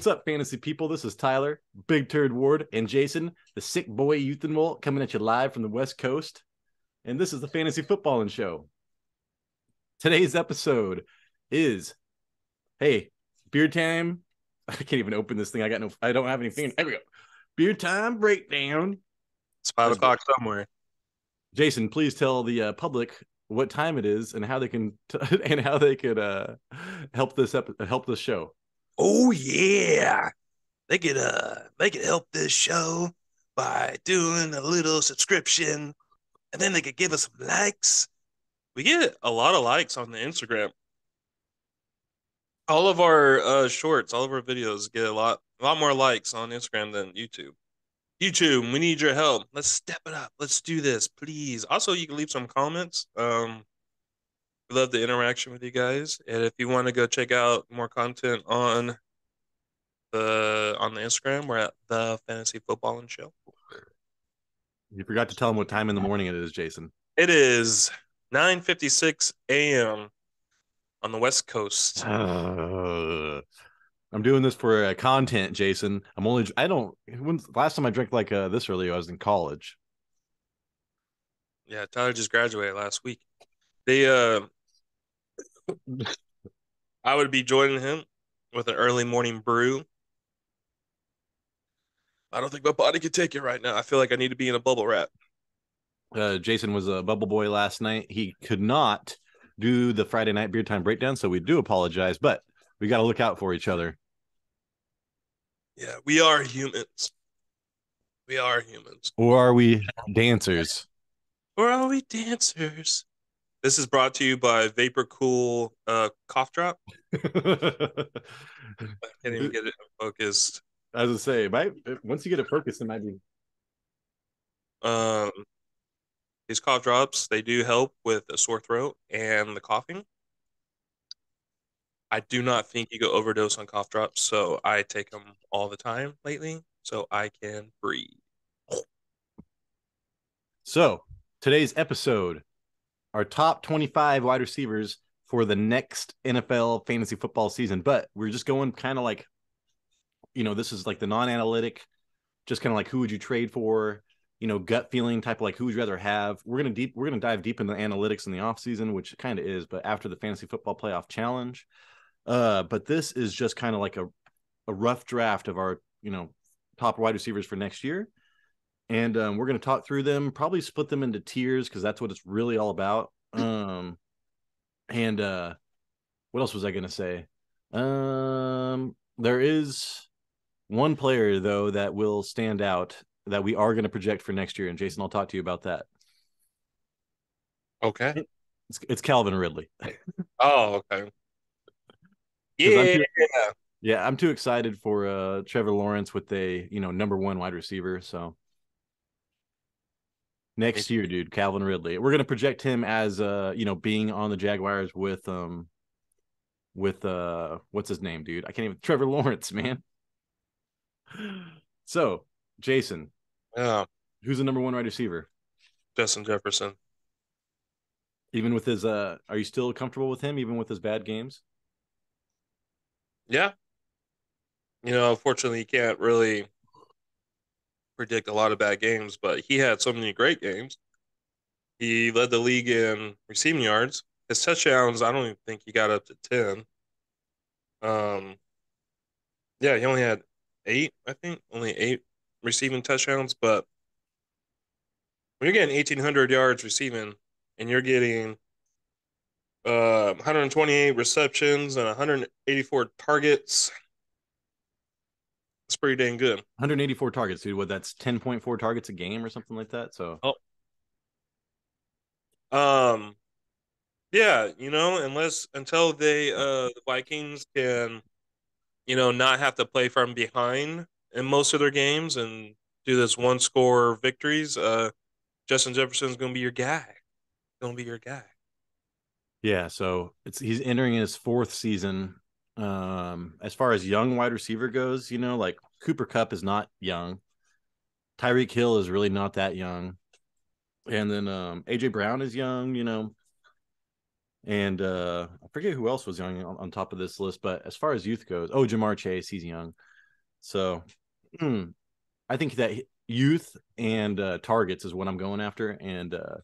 What's up, fantasy people? This is Tyler, Big Turd Ward, and Jason, the sick boy Uthenwoldt, coming at you live from the West Coast. And this is the Fantasy Footballing Show. Today's episode is, hey, beer time. I can't even open this thing. I got no. I don't have anything. There we go. Beer time breakdown. It's five o'clock somewhere. Jason, please tell the uh, public what time it is and how they can t- and how they could uh, help this ep- help this show. Oh yeah, they could uh they could help this show by doing a little subscription, and then they could give us some likes. We get a lot of likes on the Instagram. All of our uh, shorts, all of our videos get a lot a lot more likes on Instagram than YouTube. YouTube, we need your help. Let's step it up. Let's do this, please. Also, you can leave some comments. Um, we love the interaction with you guys. And if you want to go check out more content on the on the Instagram, we're at the Fantasy Football and Show. You forgot to tell them what time in the morning it is, Jason. It is 9:56 a.m. on the West Coast. Uh, I'm doing this for uh, content, Jason. I'm only. I don't. When's last time I drank like uh, this early? I was in college. Yeah, Tyler just graduated last week. They uh I would be joining him with an early morning brew. I don't think my body could take it right now. I feel like I need to be in a bubble wrap. Uh, Jason was a bubble boy last night. He could not do the Friday night beer time breakdown, so we do apologize. But we got to look out for each other. Yeah, we are humans. We are humans. Or are we dancers? Or are we dancers? This is brought to you by Vapor Cool uh, Cough Drop. I I can't even get it focused. As gonna say, might once you get it focused, it might be. Um, these cough drops they do help with a sore throat and the coughing. I do not think you go overdose on cough drops, so I take them all the time lately, so I can breathe. So today's episode, our top 25 wide receivers for the next NFL fantasy football season. But we're just going kind of like, you know, this is like the non-analytic, just kind of like who would you trade for, you know, gut feeling type of like who would you rather have. We're gonna deep, we're gonna dive deep into the analytics in the offseason, which kind of is, but after the fantasy football playoff challenge. Uh, but this is just kind of like a, a rough draft of our, you know, top wide receivers for next year and um, we're going to talk through them probably split them into tiers because that's what it's really all about um and uh what else was i going to say um there is one player though that will stand out that we are going to project for next year and jason i'll talk to you about that Okay. it's, it's calvin ridley Oh, okay. 'Cause I'm Yeah. too- yeah i'm too excited for uh trevor lawrence with a you know number one wide receiver so next year dude calvin ridley we're going to project him as uh you know being on the jaguars with um with uh what's his name dude i can't even trevor lawrence man so jason Yeah. who's the number one wide receiver Justin Jefferson. even with his uh are you still comfortable with him even with his bad games Yeah. You know, unfortunately, you can't really predict a lot of bad games, but he had so many great games. He led the league in receiving yards. His touchdowns, I don't even think he got up to 10. Um, yeah, he only had eight, I think, only eight receiving touchdowns. But when you're getting 1,800 yards receiving and you're getting uh, 128 receptions and 184 targets. It's pretty dang good. 184 targets dude what that's 10.4 targets a game or something like that so Um, yeah, you know, unless until they uh the Vikings can, you know, not have to play from behind in most of their games and do this one score victories, uh Justin Jefferson's gonna be your guy. Gonna be your guy. Yeah, so it's he's entering his fourth season. Um, as far as young wide receiver goes, you know, like Cooper Kupp is not young. Tyreek Hill is really not that young. And then um AJ Brown is young, you know. And uh I forget who else was young on, on top of this list, but as far as youth goes, oh Ja'Marr Chase, he's young. So, hmm, I think that youth and uh, targets is what I'm going after. And uh,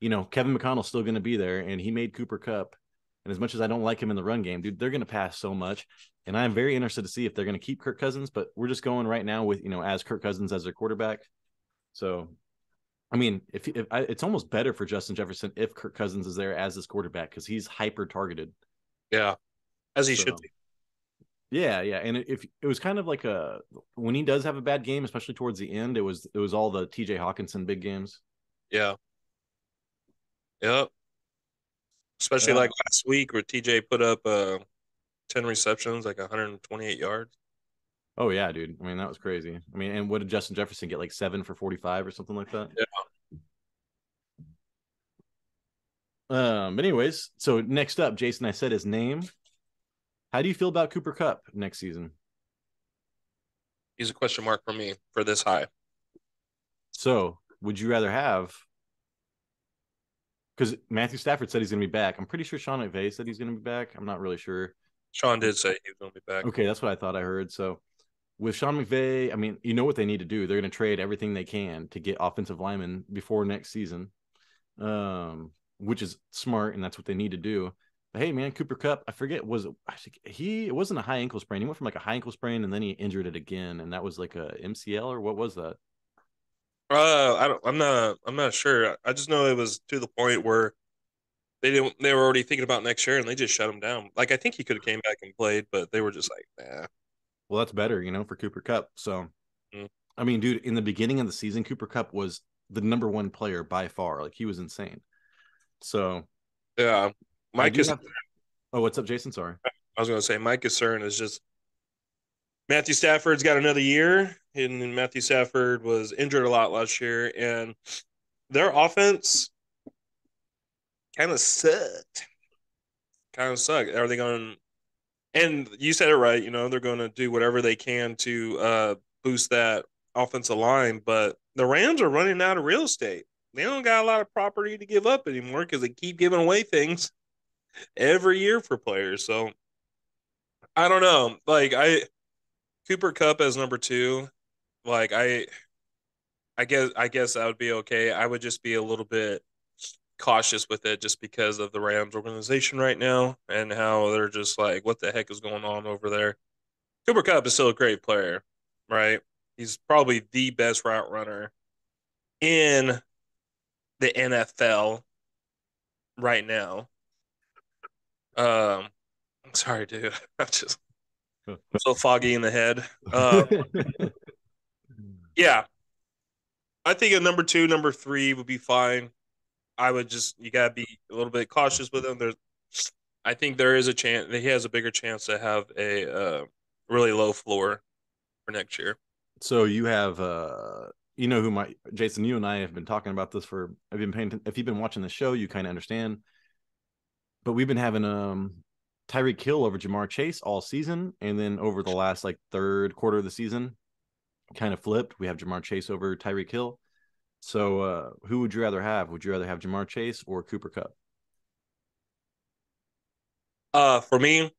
you know, Kevin O'Connell's still going to be there, and he made Cooper Kupp. And as much as I don't like him in the run game, dude, they're going to pass so much. And I'm very interested to see if they're going to keep Kirk Cousins. But we're just going right now with you know as Kirk Cousins as their quarterback. So, I mean, if, if I, it's almost better for Justin Jefferson if Kirk Cousins is there as his quarterback because he's hyper targeted. Yeah, as he so, should be. Yeah, yeah, and if it was kind of like a when he does have a bad game, especially towards the end, it was it was all the T.J. Hockenson big games. Yeah. Yep. Especially yeah. like last week where TJ put up uh, ten receptions, like 128 yards. Oh yeah, dude. I mean that was crazy. I mean, and what did Justin Jefferson get? Like seven for 45 or something like that. Yeah. Um. Anyways, so next up, Jason, I said his name. How do you feel about Cooper Kupp next season? He's a question mark for me for this high. So, would you rather have? Because Matthew Stafford said he's going to be back. I'm pretty sure Sean McVay said he's going to be back. I'm not really sure. Sean did say he was going to be back. Okay, that's what I thought I heard. So, with Sean McVay, I mean, you know what they need to do. They're going to trade everything they can to get offensive linemen before next season, um, which is smart, and that's what they need to do. But hey, man, Cooper Kupp, I forget was he it wasn't a high ankle sprain. He went from like a high ankle sprain and then he injured it again, and that was like a MCL or what was that? Uh, I don't. I'm not. I'm not sure. I just know it was to the point where they didn't. They were already thinking about next year, and they just shut him down. Like I think he could have came back and played, but they were just like, nah. Well, that's better, you know, for Cooper Kupp. So, mm. I mean, dude, in the beginning of the season, Cooper Kupp was the number one player by far. Like he was insane. So, yeah, Mike is. Have... Oh, what's up, Jason? Sorry. I was going to say my concern is just Matthew Stafford's got another year, and Matthew Stafford was injured a lot last year, and their offense kind of sucked. Kind of sucked. Are they going? And you said it right. You know they're going to do whatever they can to uh, boost that offensive line, but the Rams are running out of real estate. They don't got a lot of property to give up anymore because they keep giving away things every year for players. So I don't know. Like I Cooper Kupp as number two, like I I guess I guess that would be okay. I would just be a little bit cautious with it just because of the Rams organization right now and how they're just like, what the heck is going on over there? Cooper Kupp is still a great player, right? He's probably the best route runner in the NFL right now. Um, sorry, dude. I'm just so foggy in the head. Um, yeah, I think a number two, number three would be fine. I would just you gotta be a little bit cautious with him. There's, I think there is a chance that he has a bigger chance to have a uh, really low floor for next year. So you have, uh, you know, who my Jason, you and I have been talking about this for. I've been paying. If you've been watching the show, you kind of understand but we've been having um Tyreek Hill over Ja'Marr Chase all season, and then over the last like third quarter of the season, kind of flipped. We have Ja'Marr Chase over Tyreek Hill. So, uh, who would you rather have? Would you rather have Ja'Marr Chase or Cooper Kupp? Uh, for me,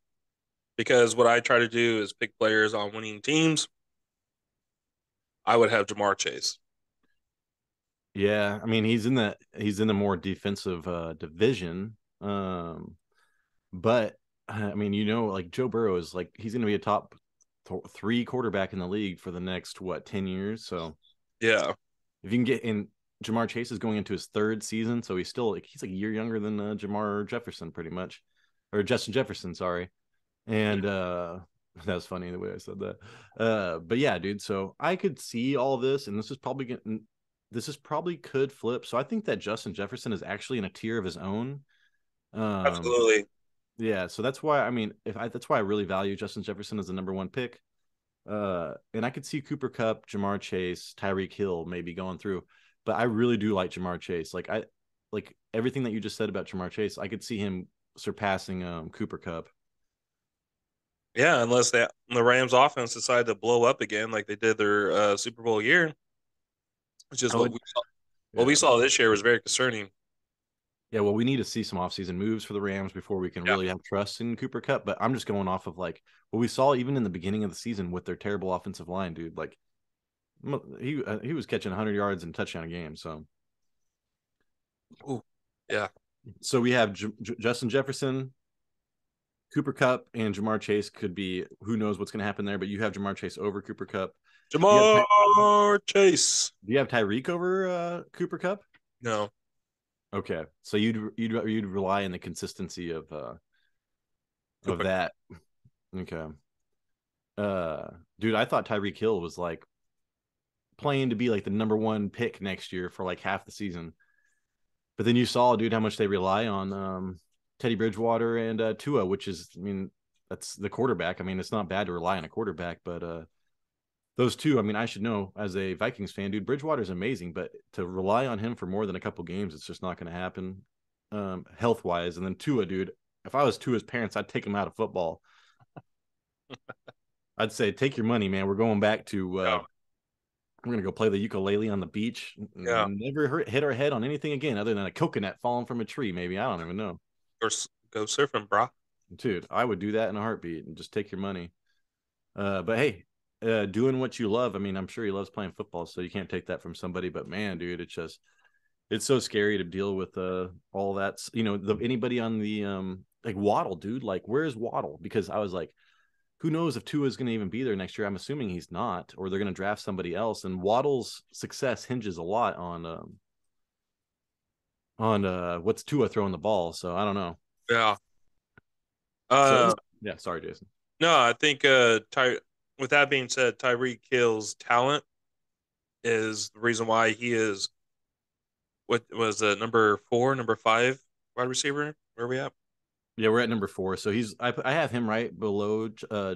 because what I try to do is pick players on winning teams. I would have Ja'Marr Chase. Yeah, I mean he's in the he's in the more defensive uh, division, um, but I mean, you know, like Joe Burrow is like he's going to be a top th- three quarterback in the league for the next what ten years. So yeah, if you can get in, Ja'Marr Chase is going into his third season, so he's still like he's like a year younger than uh, Jermar Jefferson, pretty much, or Justin Jefferson, sorry. And uh that was funny the way I said that. Uh, but yeah, dude. So I could see all this, and this is probably getting this is probably could flip. So I think that Justin Jefferson is actually in a tier of his own. Um, Absolutely. Yeah, so that's why I mean, if I that's why I really value Justin Jefferson as the number one pick. Uh, and I could see Cooper Kupp, Ja'Marr Chase, Tyreek Hill maybe going through, but I really do like Ja'Marr Chase. Like I like everything that you just said about Ja'Marr Chase. I could see him surpassing um Cooper Kupp. Yeah, unless that the Rams offense decided to blow up again like they did their uh, Super Bowl year, which is what we saw. What we saw this year was very concerning. Yeah, well, we need to see some offseason moves for the Rams before we can Yeah. really have trust in Cooper Kupp. But I'm just going off of like what we saw even in the beginning of the season with their terrible offensive line, dude. Like he uh, he was catching 100 yards and touchdown a game. So, Ooh, yeah. So we have J- J- Justin Jefferson, Cooper Kupp, and Ja'Marr Chase could be. Who knows what's going to happen there? But you have Ja'Marr Chase over Cooper Kupp. Ja'Marr Chase. Do you have Tyreek over uh, Cooper Kupp? No. Okay, so you'd you'd you'd rely on the consistency of uh of that. Okay. Uh dude, I thought Tyreek Hill was like playing to be like the number one pick next year for like half the season. But then you saw, dude, how much they rely on um Teddy Bridgewater and uh Tua, which is I mean, that's the quarterback. I mean, it's not bad to rely on a quarterback, but uh those two, I mean, I should know as a Vikings fan, dude. Bridgewater's amazing, but to rely on him for more than a couple games, it's just not going to happen, um, health wise. And then Tua, dude, if I was Tua's parents, I'd take him out of football. I'd say, take your money, man. We're going back to. Uh, Yeah. We're gonna go play the ukulele on the beach. Yeah. never hurt, hit our head on anything again, other than a coconut falling from a tree. Maybe I don't even know, Or go surfing, bro. dude. I would do that in a heartbeat and just take your money. Uh, but hey, uh, doing what you love. I mean, I'm sure he loves playing football, so you can't take that from somebody. But man, dude, it's just it's so scary to deal with uh all that. You know, the anybody on the um like Waddle, dude. Like, where's Waddle? Because I was like, who knows if Tua is going to even be there next year? I'm assuming he's not, or they're going to draft somebody else. And Waddle's success hinges a lot on um on uh what's Tua throwing the ball. So I don't know. Yeah. So, Uh, yeah, sorry, Jason. no, I think uh, Ty. With that being said, Tyreek Hill's talent is the reason why he is. What was the number four, number five wide receiver? Where are we at? Yeah, we're at number four. So he's I I have him right below uh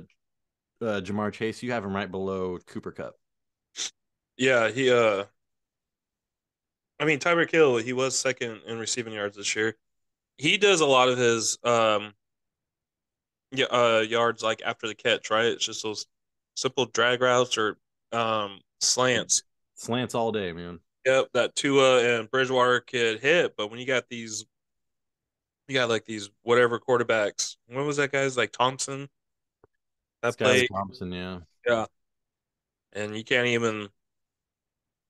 uh Ja'Marr Chase. You have him right below Cooper Kupp. Yeah, he. Uh, I mean, Tyreek Hill. He was second in receiving yards this year. He does a lot of his um, yeah, uh, yards like after the catch, right? It's just those simple drag routes or um slants. Slants all day, man. Yep, that Tua and Bridgewater could hit, but when you got these, you got like these whatever quarterbacks. When was that guy's like Thompson? That guy's Thompson, yeah. Yeah, and you can't even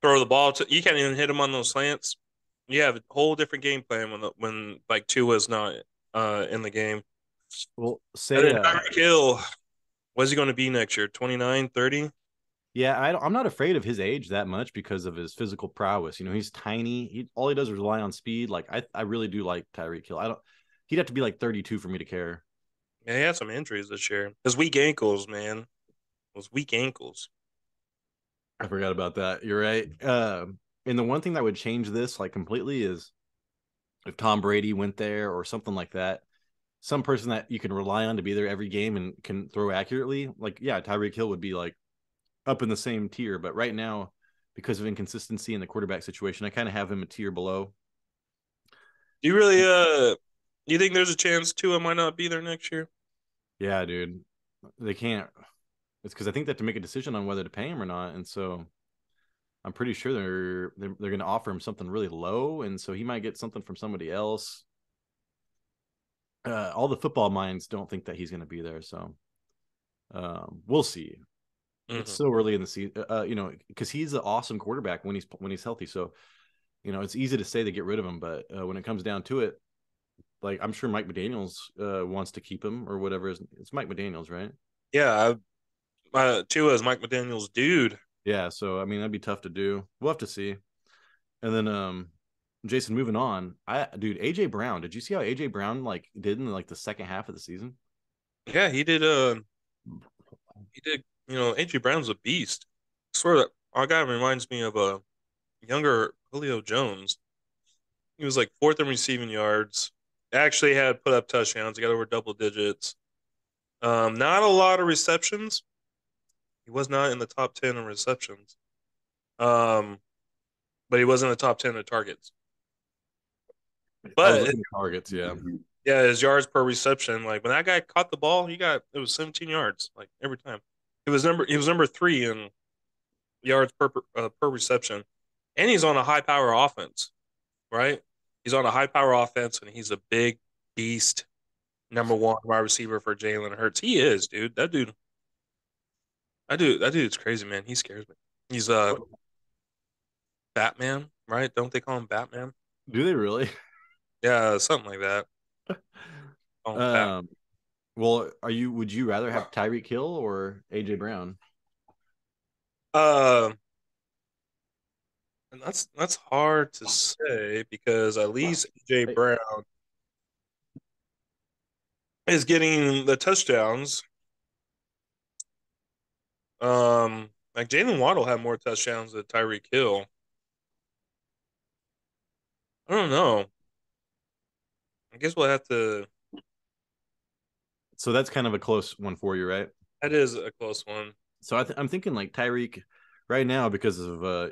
throw the ball to. You can't even hit him on those slants. You have a whole different game plan when the, when like Tua's not uh in the game. Well, And say then uh, Tyreek Hill, what's he going to be next year? 29, 30? yeah, I don't, I'm not afraid of his age that much because of his physical prowess. You know, he's tiny. He all he does is rely on speed. Like I I really do like Tyreek Hill. I don't. He'd have to be like 32 for me to care. Yeah, he had some injuries this year. His weak ankles, man. Those weak ankles. I forgot about that. You're right. Uh, and the one thing that would change this like completely is if Tom Brady went there or something like that. Some person that you can rely on to be there every game and can throw accurately. Like, yeah, Tyreek Hill would be like up in the same tier. But right now, because of inconsistency in the quarterback situation, I kind of have him a tier below. Do you really uh do you think there's a chance Tua might not be there next year? Yeah, dude. They can't. It's because I think they have to make a decision on whether to pay him or not, and so I'm pretty sure they're they're, they're going to offer him something really low, and so he might get something from somebody else. Uh, all the football minds don't think that he's going to be there, so um, we'll see. It's Mhm. so early in the season, uh, you know, because he's an awesome quarterback when he's when he's healthy. So, you know, it's easy to say to get rid of him, but uh, when it comes down to it, like I'm sure Mike McDaniel's uh, wants to keep him or whatever. Is, it's Mike McDaniel's, right? Yeah, I, uh, Tua is Mike McDaniel's dude. Yeah, so I mean that'd be tough to do. We'll have to see. And then um Jason moving on. I dude, AJ Brown, did you see how AJ Brown like did in like the second half of the season? Yeah, he did. Uh, he did. You know, AJ Brown's a beast. I swear that our guy reminds me of a younger Julio Jones. He was like fourth in receiving yards. Actually, had put up touchdowns. He got over double digits. Um, not a lot of receptions. He was not in the top ten in receptions. Um, but he was in the top ten in targets. I But targets, yeah. yeah, his yards per reception. Like when that guy caught the ball, he got it was 17 yards like every time. He was number he was number three in yards per per, uh, per reception, and he's on a high power offense, right? He's on a high power offense, and he's a big beast, number one wide receiver for Jalen Hurts. He is, dude. That dude, that dude, that dude's crazy, man. He scares me. He's uh Batman, right? Don't they call him Batman? Do they really? Yeah, something like that. Um, well, are you? Would you rather have Tyreek Hill or AJ Brown? Uh, and that's that's hard to say because at least AJ Brown is getting the touchdowns. Um, like Jaylen Waddle had more touchdowns than Tyreek Hill. I don't know. I guess we'll have to. So that's kind of a close one for you, right? That is a close one. So I th- I'm thinking like Tyreek right now because of uh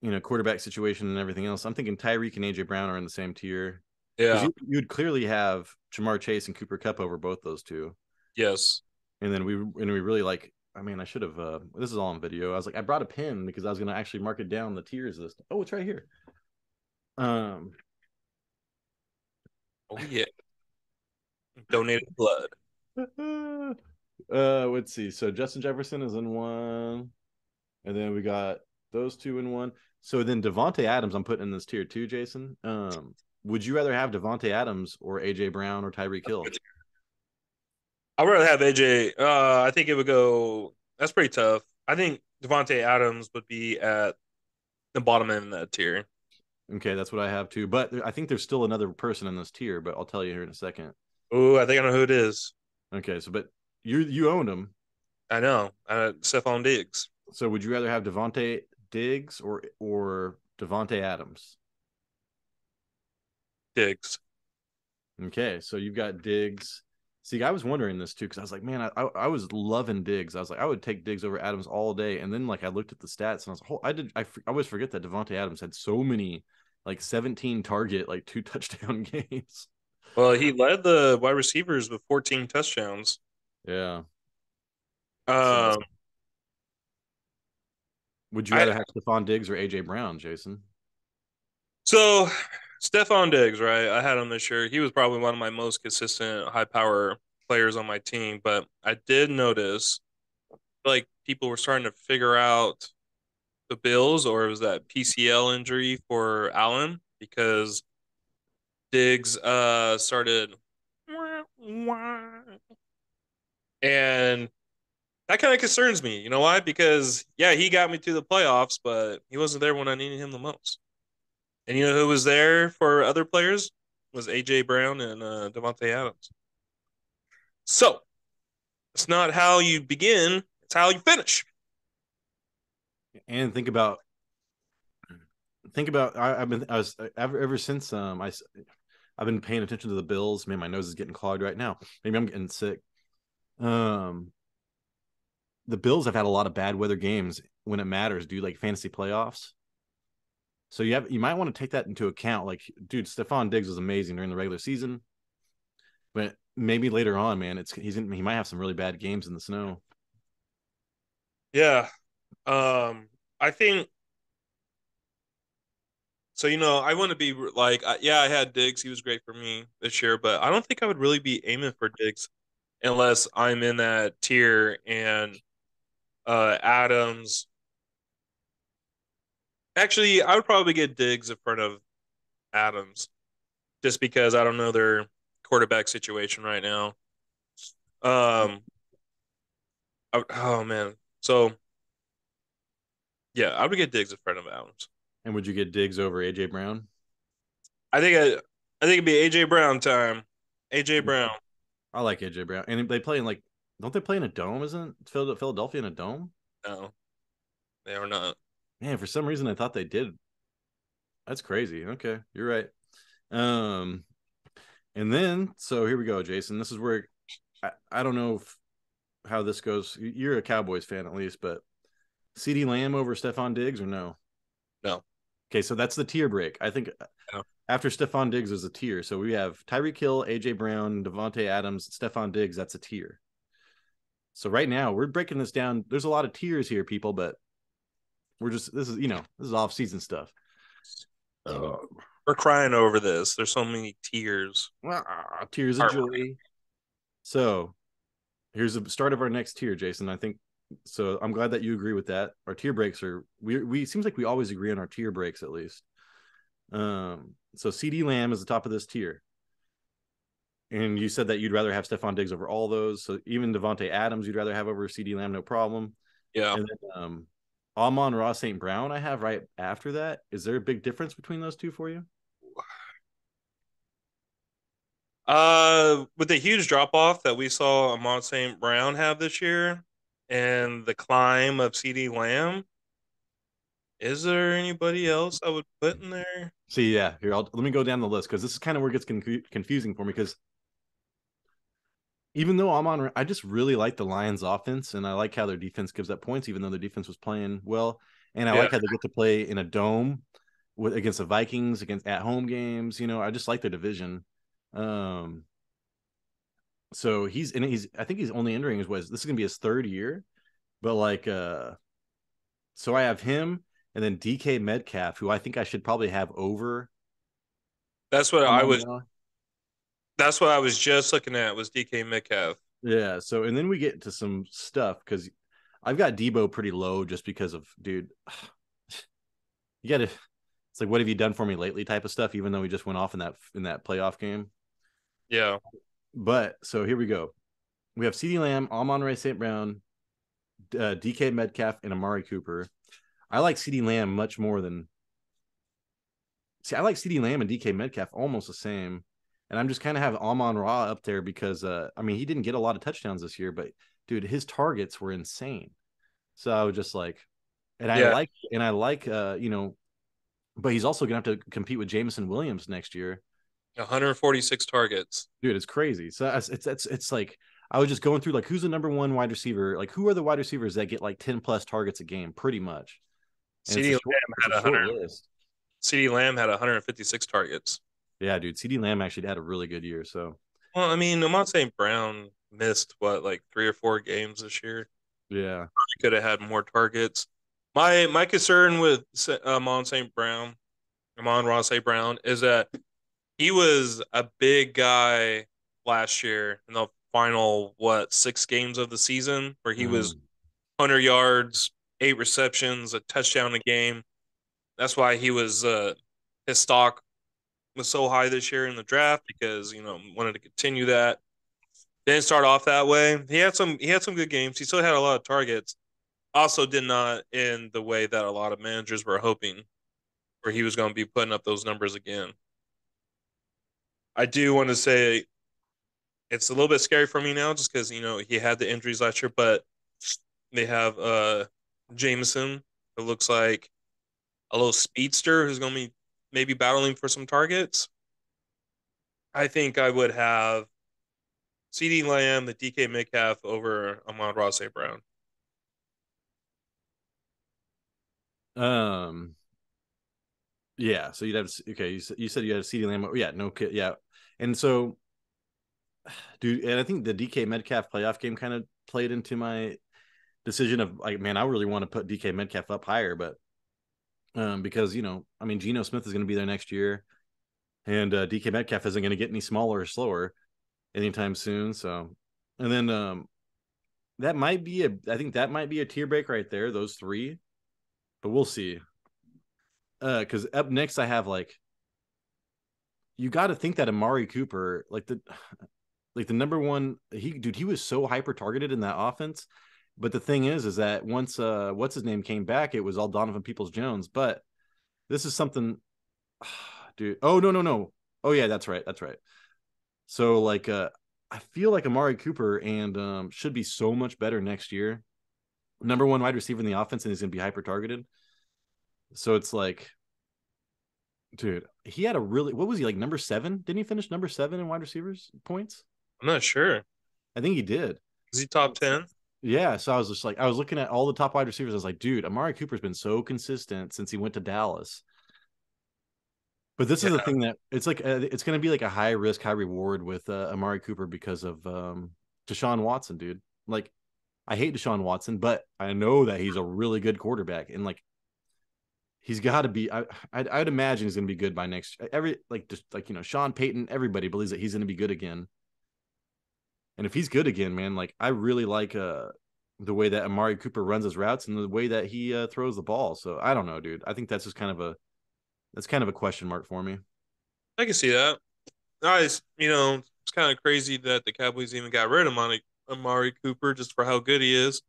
you know quarterback situation and everything else. I'm thinking Tyreek and AJ Brown are in the same tier. Yeah. You, you'd clearly have Ja'Marr Chase and Cooper Kupp over both those two. Yes. And then we and we really like. I mean, I should have. uh This is all on video. I was like, I brought a pen because I was going to actually mark it down the tiers list. Oh, it's right here. Um, Oh yeah. Donated blood. uh, let's see. So Justin Jefferson is in one, and then we got those two in one. So then Davante Adams, I'm putting in this tier two. Jason, um, would you rather have Davante Adams or AJ Brown or Tyreek Hill? I'd rather have AJ. Uh, I think it would go. That's pretty tough. I think Davante Adams would be at the bottom end of that tier. Okay, that's what I have too. But I think there's still another person in this tier, but I'll tell you here in a second. Oh, I think I know who it is. Okay, so but you you owned him. I know. Uh, Stefon Diggs. So would you rather have Devonte Diggs or or Davante Adams? Diggs. Okay, so you've got Diggs. See, I was wondering this too because I was like, man, I, I I was loving Diggs. I was like, I would take Diggs over Adams all day. And then like I looked at the stats and I was like, oh, I did. I, I always forget that Davante Adams had so many like 17 target, like two touchdown games. Well, he led the wide receivers with 14 touchdowns. Yeah. Um, Would you I- rather have Stefon Diggs or AJ Brown, Jason? so Stefon Diggs, right? I had him this year. He was probably one of my most consistent high power players on my team, but I did notice like people were starting to figure out the Bills or was that PCL injury for Allen because Diggs uh started and that kind of concerns me. You know why? Because yeah, he got me to the playoffs, but he wasn't there when I needed him the most. And you know who was there for other players? Was AJ Brown and uh, Davante Adams. So it's not how you begin; it's how you finish. And think about think about I, I've been I was ever ever since um I I've been paying attention to the Bills. Man, my nose is getting clogged right now. Maybe I'm getting sick. Um, the Bills have had a lot of bad weather games when it matters, dude. Like fantasy playoffs. So you have you might want to take that into account. Like, dude, Stefon Diggs was amazing during the regular season, but maybe later on, man, it's he's in, he might have some really bad games in the snow. Yeah. Um, I think so. You know, I want to be like, yeah, I had Diggs. He was great for me this year, but I don't think I would really be aiming for Diggs unless I'm in that tier and uh Adams. Actually, I would probably get Diggs in front of Adams just because I don't know their quarterback situation right now. Um, I- oh man, so yeah, I would get Diggs in front of Adams. And would you get Diggs over AJ Brown? I think I, I think it'd be AJ Brown time. AJ Brown. I like AJ Brown, and they play in like, don't they play in a dome? Isn't Phil- Philadelphia in a dome? No, they are not. Man, for some reason I thought they did. That's crazy. Okay, you're right. Um, and then so here we go, Jason. This is where I, I don't know if, how this goes. You're a Cowboys fan at least, but CeeDee Lamb over Stefon Diggs or no? No. Okay, so that's the tier break. I think No. after Stefon Diggs is a tier. So we have Tyreek Hill, AJ Brown, Davante Adams, Stefon Diggs. That's a tier. So right now we're breaking this down. There's a lot of tiers here, people, but we're just this is you know this is off season stuff. we're crying over this. There's so many tears. Ah, tears of joy. So here's the start of our next tier, Jason. I think so. I'm glad that you agree with that. Our tier breaks are we we seems like we always agree on our tier breaks at least. Um, so CeeDee Lamb is the top of this tier. And you said that you'd rather have Stefon Diggs over all those. So even Davante Adams, you'd rather have over CeeDee Lamb, no problem. Yeah. And then um Amon-Ra St. Brown, I have right after that. Is there a big difference between those two for you? Uh, with the huge drop off that we saw Amon St. Brown have this year and the climb of CeeDee Lamb, is there anybody else I would put in there? See, yeah, here, I'll, let me go down the list because this is kind of where it gets con- confusing for me because even though I'm on, I just really like the Lions offense and I like how their defense gives up points, even though their defense was playing well. And I yeah. like how they get to play in a dome with against the Vikings, against at home games. You know, I just like their division. Um, so he's and he's I think he's only entering his was this is gonna be his third year, but like uh, so I have him and then DK Metcalf, who I think I should probably have over. That's what I was. That's what I was just looking at was DK Metcalf. Yeah. So and then we get to some stuff because I've got Deebo pretty low just because of dude. You got to. It's like, what have you done for me lately? Type of stuff. Even though we just went off in that in that playoff game. Yeah. But so here we go. We have CeeDee Lamb, Amon-Ra St. Brown, uh, DK Metcalf, and Amari Cooper. I like CeeDee Lamb much more than. See, I like CeeDee Lamb and DK Metcalf almost the same. And I'm just kind of have Amon Ra up there because, uh, I mean, he didn't get a lot of touchdowns this year, but dude, his targets were insane. So I was just like, and I yeah. like, and I like, uh, you know, but he's also gonna have to compete with Jameson Williams next year. 146 targets. Dude, it's crazy. So it's it's it's, it's like I was just going through like who's the number one wide receiver? Like who are the wide receivers that get like 10 plus targets a game, pretty much. CeeDee Lamb had 100. CeeDee Lamb had 156 targets. Yeah, dude. CeeDee Lamb actually had a really good year. So well, I mean, Amon St. Brown missed what like three or four games this year. Yeah, could have had more targets. My my concern with Amon St. Brown, Amon-Ra St. Brown, is that he was a big guy last year in the final what six games of the season where he mm. was 100 yards, eight receptions, a touchdown a game. That's why he was uh, his stock was so high this year in the draft because you know wanted to continue that. Didn't start off that way. He had some he had some good games. He still had a lot of targets. Also did not in the way that a lot of managers were hoping, where he was going to be putting up those numbers again. I do want to say it's a little bit scary for me now just because you know he had the injuries last year, but they have uh Jameson. It looks like a little speedster who's going to be maybe battling for some targets. I think I would have CeeDee Lamb, the DK Metcalf over Amon-Ra St. Brown. Um, yeah. So you'd have okay. You, you said you had CeeDee Lamb. Yeah, no kid. Yeah, and so, dude, and I think the DK Metcalf playoff game kind of played into my decision of like, man, I really want to put DK Metcalf up higher, but um, because you know, I mean, Geno Smith is going to be there next year, and uh, DK Metcalf isn't going to get any smaller or slower anytime soon. So, and then um, that might be a, I think that might be a tear break right there. Those three, but we'll see. Uh, because up next I have like, you got to think that Amari Cooper, like the, like the number one, he dude, he was so hyper targeted in that offense but the thing is, is that once uh what's his name came back, it was all Donovan Peoples Jones. But this is something dude. Oh no, no, no. Oh yeah, that's right. That's right. So like uh I feel like Amari Cooper and um should be so much better next year. Number one wide receiver in the offense, and he's gonna be hyper targeted. So it's like dude, he had a really what was he like number seven? Didn't he finish number seven in wide receivers points? I'm not sure. I think he did. Is he top ten? Yeah, so I was just like, I was looking at all the top wide receivers. I was like, dude, Amari Cooper's been so consistent since he went to Dallas. But this yeah. is the thing that it's like, uh, it's going to be like a high risk, high reward with uh, Amari Cooper because of um, Deshaun Watson, dude. Like, I hate Deshaun Watson, but I know that he's a really good quarterback, and like, he's got to be. I I'd, I'd imagine he's going to be good by next. Every like just like you know Sean Payton, everybody believes that he's going to be good again. And if he's good again, man, like I really like uh the way that Amari Cooper runs his routes and the way that he uh, throws the ball. So I don't know, dude. I think that's just kind of a that's kind of a question mark for me. I can see that. Nice, you know, it's kind of crazy that the Cowboys even got rid of Amari, Amari Cooper just for how good he is.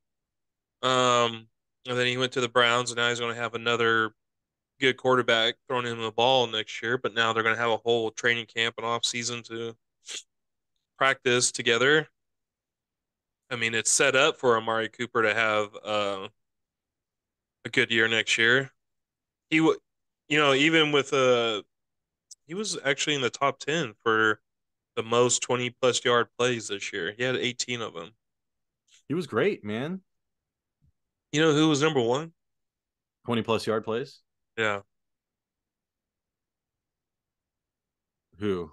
Um, and then he went to the Browns, and now he's going to have another good quarterback throwing him the ball next year. But now they're going to have a whole training camp and off season to practice together. I mean, it's set up for Amari Cooper to have uh, a good year next year. He would, you know, even with a, uh, he was actually in the top ten for the most twenty plus yard plays this year. He had eighteen of them. He was great, man. You know who was number one? Twenty plus yard plays. Yeah. Who?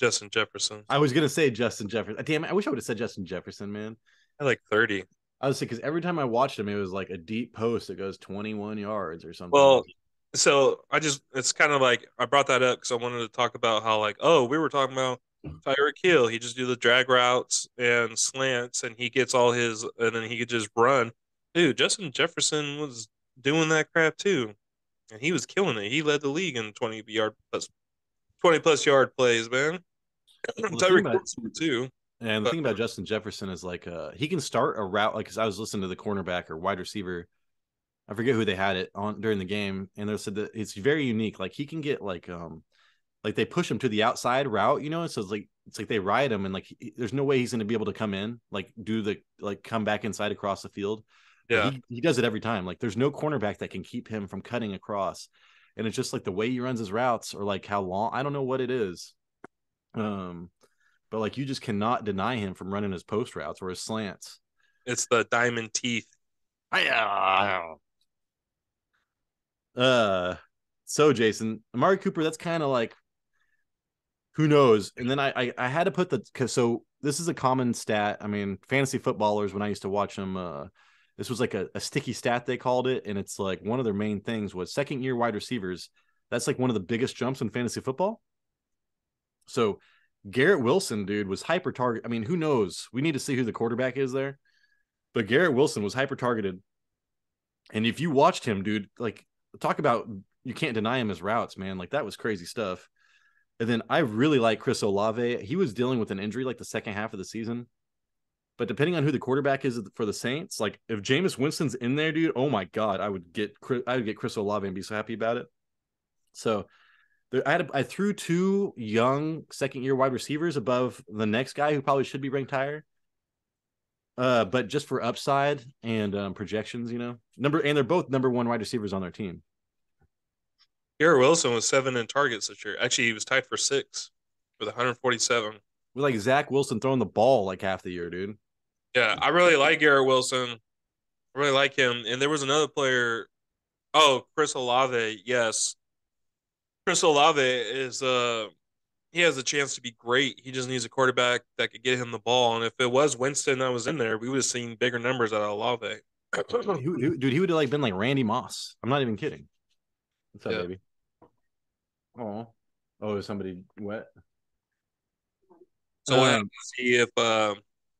Justin Jefferson. I was gonna say Justin Jefferson. Damn, I wish I would have said Justin Jefferson, man. I like thirty. I was because every time I watched him, it was like a deep post that goes twenty-one yards or something. Well, so I just it's kind of like I brought that up because I wanted to talk about how like oh we were talking about Tyreek Hill. He just do the drag routes and slants, and he gets all his, and then he could just run. Dude, Justin Jefferson was doing that crap too, and he was killing it. He led the league in twenty yard plus 20 plus yard plays, man. Well, Tyreek too. And the but, thing about Justin Jefferson is like uh he can start a route like because I was listening to the cornerback or wide receiver. I forget who they had it on during the game, and they said that it's very unique. Like he can get like um like they push him to the outside route, you know. So it's like it's like they ride him, and like he, there's no way he's going to be able to come in, like do the like come back inside across the field. Yeah, he, he does it every time. Like there's no cornerback that can keep him from cutting across and it's just like the way he runs his routes or like how long I don't know what it is. Um, but like you just cannot deny him from running his post routes or his slants. It's the diamond teeth. Uh, so Jason, Amari Cooper, that's kind of like who knows. And then I, I I had to put the cause so this is a common stat. I mean, fantasy footballers when I used to watch them, uh, this was like a, a sticky stat they called it, and it's like one of their main things was second year wide receivers. That's like one of the biggest jumps in fantasy football. So Garrett Wilson, dude, was hyper target. I mean, who knows? We need to see who the quarterback is there. But Garrett Wilson was hyper targeted. And if you watched him, dude, like talk about you can't deny him his routes, man. Like that was crazy stuff. And then I really like Chris Olave. He was dealing with an injury like the second half of the season. But depending on who the quarterback is for the Saints, like if Jameis Winston's in there, dude, oh my god, I would get I would get Chris Olave and be so happy about it. So there, I had a, I threw two young second year wide receivers above the next guy who probably should be ranked higher. Uh, but just for upside and um, projections, you know, number and they're both number one wide receivers on their team. Garrett Wilson was seven in targets this year. Actually, he was tied for six with 147. With like Zach Wilson throwing the ball like half the year, dude. Yeah, I really like Garrett Wilson. I really like him. And there was another player. Oh, Chris Olave. Yes, Chris Olave is uh he has a chance to be great. He just needs a quarterback that could get him the ball. And if it was Winston that was in there, we would have seen bigger numbers out of Olave. dude, he would have like been like Randy Moss. I'm not even kidding. What's up, yeah. baby? Oh, oh, is somebody wet? So have to see if uh,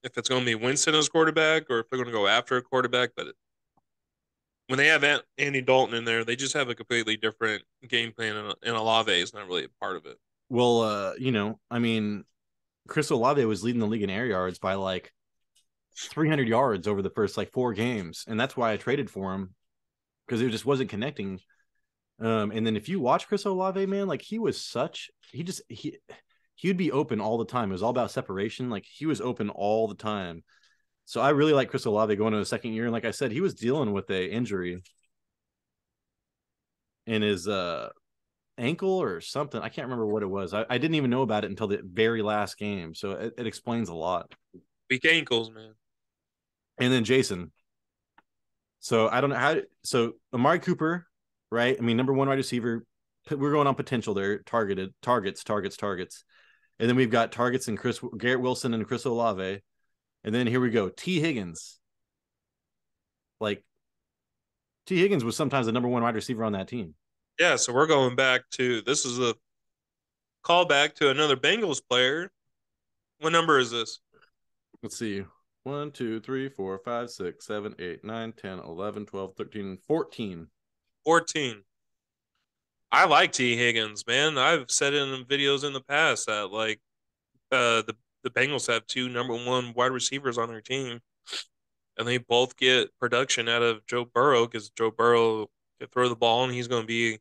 if it's going to be Winston as quarterback or if they're going to go after a quarterback. But when they have Andy Dalton in there, they just have a completely different game plan, and, Olave is not really a part of it. Well, uh, you know, I mean, Chris Olave was leading the league in air yards by like 300 yards over the first like four games, and that's why I traded for him because it just wasn't connecting. Um, and then if you watch Chris Olave, man, like he was such he just he he would be open all the time. It was all about separation. Like he was open all the time. So I really like Chris Olave going to a second year. And like I said, he was dealing with a injury in his uh ankle or something. I can't remember what it was. I, I didn't even know about it until the very last game. So it, it explains a lot. Weak ankles, man. And then Jason. So I don't know how. So Amari Cooper, right? I mean, number one wide receiver. We're going on potential there. Targeted targets, targets, targets. And then we've got targets and Chris Garrett Wilson and Chris Olave. And then here we go. Tee Higgins. Like Tee Higgins was sometimes the number one wide receiver on that team. Yeah, so we're going back to this is a callback to another Bengals player. What number is this? Let's see. 1, 2, 3, 4, 5, 6, 7, 8, 9, 10, 11, 12, 13, 14. 14. I like Tee Higgins, man. I've said it in videos in the past that like uh the, the Bengals have two number one wide receivers on their team. And they both get production out of Joe Burrow because Joe Burrow can throw the ball and he's gonna be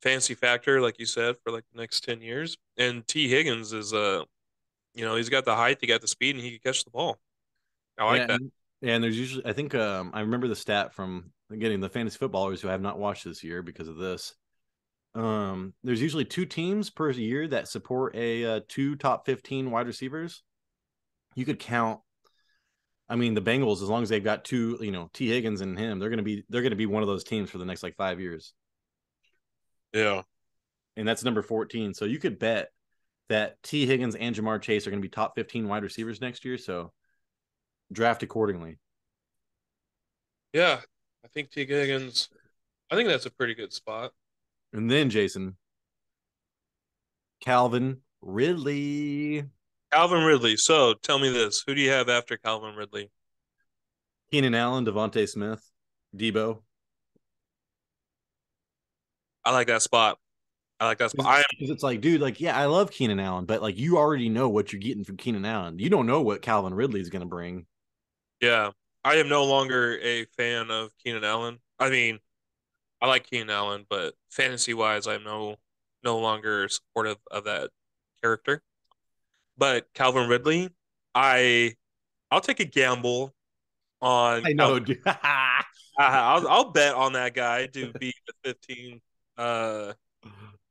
fancy factor, like you said, for like the next 10 years. And Tee Higgins is uh you know, he's got the height, he got the speed, and he can catch the ball. I like yeah, that. And, and there's usually, I think, um, I remember the stat from getting the fantasy footballers who have not watched this year because of this. Um, there's usually two teams per year that support a uh, two top 15 wide receivers. You could count. I mean, the Bengals, as long as they've got two, you know, Tee Higgins and him, they're gonna be they're gonna be one of those teams for the next like five years. Yeah, and that's number 14. So you could bet that Tee Higgins and Ja'Marr Chase are going to be top 15 wide receivers next year. So draft accordingly. Yeah, I think Tee Higgins. I think that's a pretty good spot. And then Jason, Calvin Ridley. Calvin Ridley. So tell me this: Who do you have after Calvin Ridley? Keenan Allen, DeVonta Smith, Deebo. I like that spot. I like that spot. Because it's like, dude, like, yeah, I love Keenan Allen, but like, you already know what you're getting from Keenan Allen. You don't know what Calvin Ridley is going to bring. Yeah, I am no longer a fan of Keenan Allen. I mean, I like Keenan Allen, but fantasy wise, I'm no no longer supportive of that character. But Calvin Ridley, I I'll take a gamble on. I know, dude. I'll I'll bet on that guy to be the 15 uh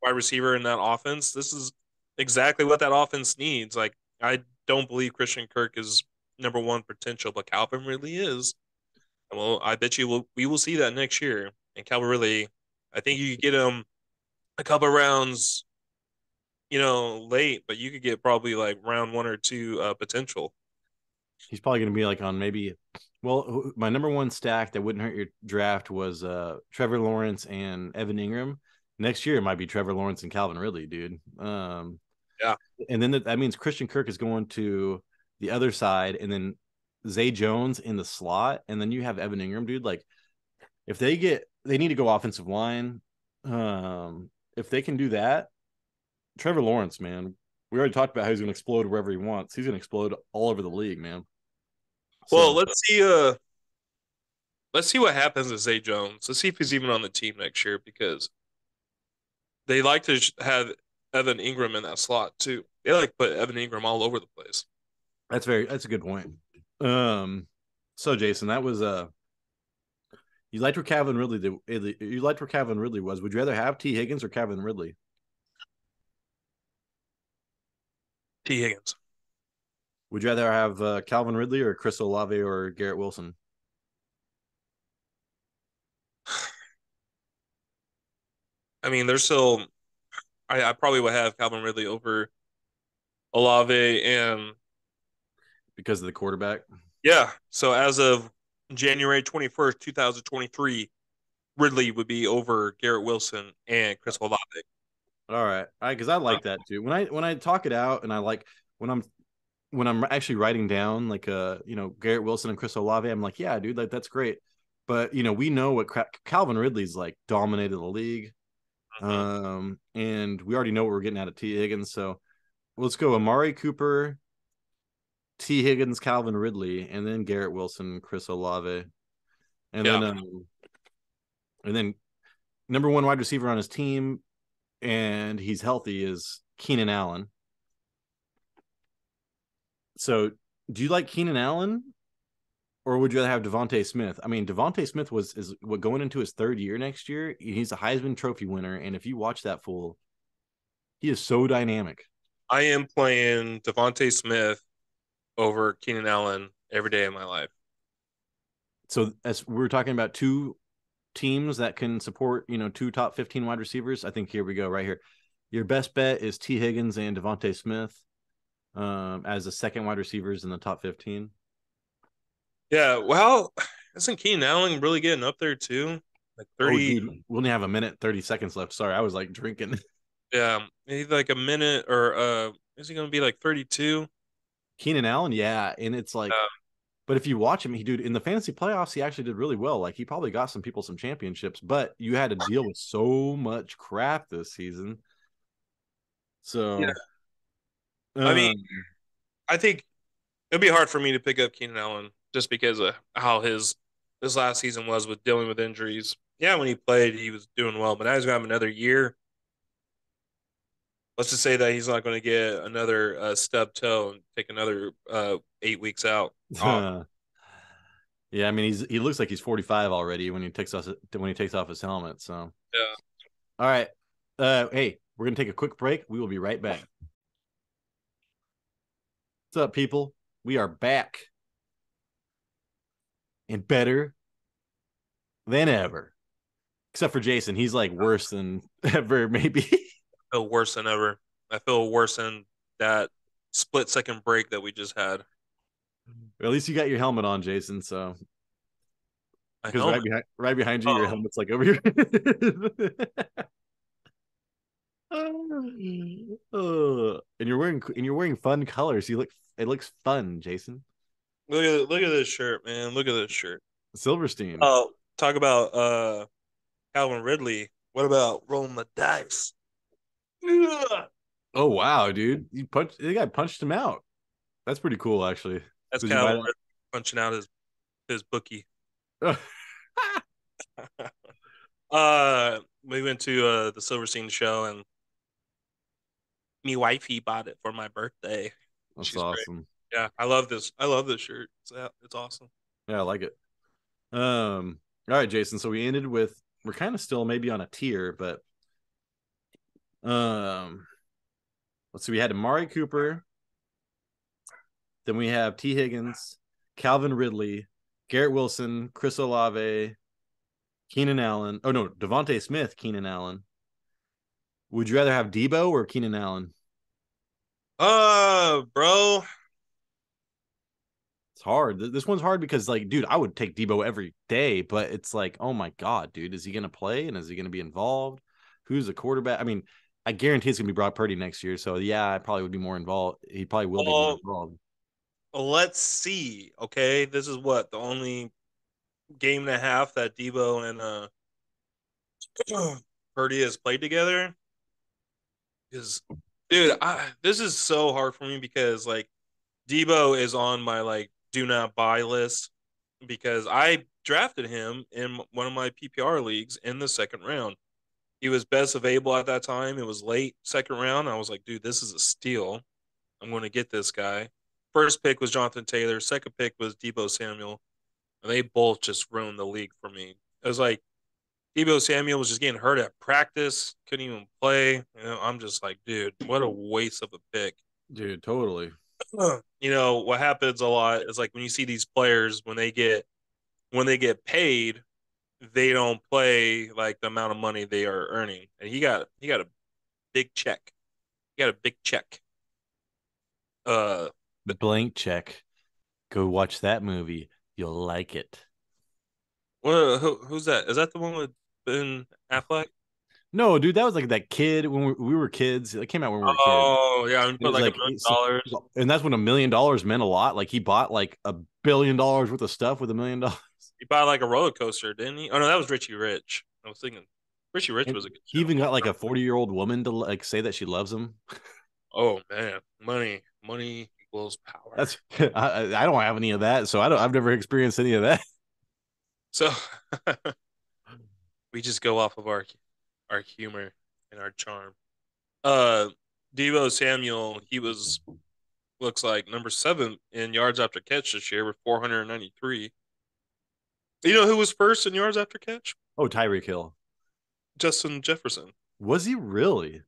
wide receiver in that offense. This is exactly what that offense needs. Like I don't believe Christian Kirk is number one potential, but Calvin really is. And well, I bet you will, we will see that next year. And Calvin really, I think you could get him a couple rounds, you know, late, but you could get probably like round one or two uh, potential. He's probably going to be like on maybe. Well, my number one stack that wouldn't hurt your draft was uh, Trevor Lawrence and Evan Engram. next year it might be Trevor Lawrence and Calvin Ridley, dude. Um, yeah, and then that means Christian Kirk is going to the other side, and then Zay Jones in the slot, and then you have Evan Engram, dude. Like, if they get, they need to go offensive line. Um, if they can do that, Trevor Lawrence, man, we already talked about how he's going to explode wherever he wants. He's going to explode all over the league, man. So, well, let's see. Uh, let's see what happens to Zay Jones. Let's see if he's even on the team next year because they like to have Evan Engram in that slot too. They like put Evan Engram all over the place. That's very that's a good point. Um so Jason, that was uh you liked where Calvin Ridley did you liked where Calvin Ridley was. Would you rather have Tee Higgins or Calvin Ridley? Tee Higgins. Would you rather have uh, Calvin Ridley or Chris Olave or Garrett Wilson? I mean, there's still. I, I probably would have Calvin Ridley over Olave and because of the quarterback. Yeah. So as of January 21st, 2023, Ridley would be over Garrett Wilson and Chris Olave. All right. Because I like that too. When I when I talk it out and I like when I'm when I'm actually writing down like uh you know Garrett Wilson and Chris Olave, I'm like, yeah, dude, like that's great. But you know, we know what Calvin Ridley's like dominated the league. Mm-hmm. Um, and we already know what we're getting out of Tee Higgins. So let's go Amari Cooper, Tee Higgins, Calvin Ridley, and then Garrett Wilson, Chris Olave. And yeah. then um, and then number one wide receiver on his team, and he's healthy, is Keenan Allen. So do you like Keenan Allen or would you rather have DeVonta Smith? I mean, DeVonta Smith was is what going into his third year next year. He's a Heisman Trophy winner, and if you watch that fool, he is so dynamic. I am playing DeVonta Smith over Keenan Allen every day of my life. So as we are talking about two teams that can support, you know, two top fifteen wide receivers, I think here we go right here. Your best bet is Tee Higgins and DeVonta Smith um, as the second wide receivers in the top fifteen. Yeah, well, isn't Keenan Allen really getting up there too? like Oh, 30 dude, we only have a minute, 30 seconds left. Sorry, I was like drinking. yeah, maybe like a minute or uh is he gonna be like 32? Keenan Allen, yeah. And it's like, Yeah. but if you watch him, he dude in the fantasy playoffs, he actually did really well. Like he probably got some people some championships, but you had to deal with so much crap this season. So Yeah. I mean, um, I think it'd be hard for me to pick up Keenan Allen just because of how his his last season was with dealing with injuries. Yeah, when he played, he was doing well, but now he's gonna have another year. Let's just say that he's not going to get another uh, stub toe and take another uh, eight weeks out. off. yeah, I mean he's he looks like he's 45 already when he takes off when he takes off his helmet. So Yeah. All right. Uh hey, we're gonna take a quick break. We will be right back. What's up, people? We are back. And better than ever. Except for Jason. He's like worse than ever, maybe. I feel worse than ever. I feel worse than that split second break that we just had. At least you got your helmet on, Jason. So because right behind right behind you, your Oh. helmet's like over here. oh, and you're wearing and you're wearing fun colors. You look it looks fun, Jason. Look at look at this shirt, man. Look at this shirt. Silverstein. Oh, talk about uh Calvin Ridley. What about rolling the dice? Ugh. Oh wow, dude! You punched the guy punched him out. That's pretty cool, actually. That's kind of buy Calvin that? Ridley punching out his his bookie. Uh, we went to uh the Silverstein show and me wifey bought it for my birthday. That's She's great. awesome. Yeah, I love this. I love this shirt. It's it's awesome. Yeah, I like it. Um, all right, Jason. So we ended with we're kind of still maybe on a tier, but um let's see, we had Amari Cooper, then we have Tee Higgins, Calvin Ridley, Garrett Wilson, Chris Olave, Keenan Allen. Oh no, DeVonta Smith, Keenan Allen. Would you rather have Deebo or Keenan Allen? Uh, bro. It's hard. This one's hard because, like, dude, I would take Deebo every day, but it's like, oh my god, dude, is he gonna play and is he gonna be involved? Who's the quarterback? I mean, I guarantee it's gonna be Brock Purdy next year. So yeah, I probably would be more involved. He probably will be more involved. Let's see. Okay, this is what the only game and a half that Deebo and uh Purdy has played together. Is dude, I this is so hard for me because like Deebo is on my like do not buy list because I drafted him in one of my PPR leagues in the second round. He was best available at that time. It was late second round. I was like, dude, this is a steal. I'm going to get this guy. First pick was Jonathan Taylor. Second pick was Deebo Samuel. And they both just ruined the league for me. It was like Deebo Samuel was just getting hurt at practice, couldn't even play. You know, I'm just like, dude, what a waste of a pick. Dude, totally. You know, what happens a lot is like when you see these players when they get when they get paid, they don't play like the amount of money they are earning. And he got he got a big check. He got a big check. Uh the Blank check. Go watch that movie. You'll like it. what, who, who's that? Is that the one with Ben Affleck? No, dude, that was like that kid when we, we were kids. It came out when we were kids. Oh, yeah, and put like, like- a million dollars. And that's when a million dollars meant a lot. Like he bought like a billion dollars worth of stuff with a million dollars. He bought like a roller coaster, didn't he? Oh no, that was Richie Rich. I was thinking Richie Rich was a good He even got like a 40 year old woman to like say that she loves him. Oh man, money, money equals power. That's I, I don't have any of that, so I don't. I've never experienced any of that. so we just go off of our our humor and our charm. Uh, Deebo Samuel, he was looks like number seven in yards after catch this year with 493. You know who was first in yards after catch? Oh, Tyreek Hill. Justin Jefferson. Was he really?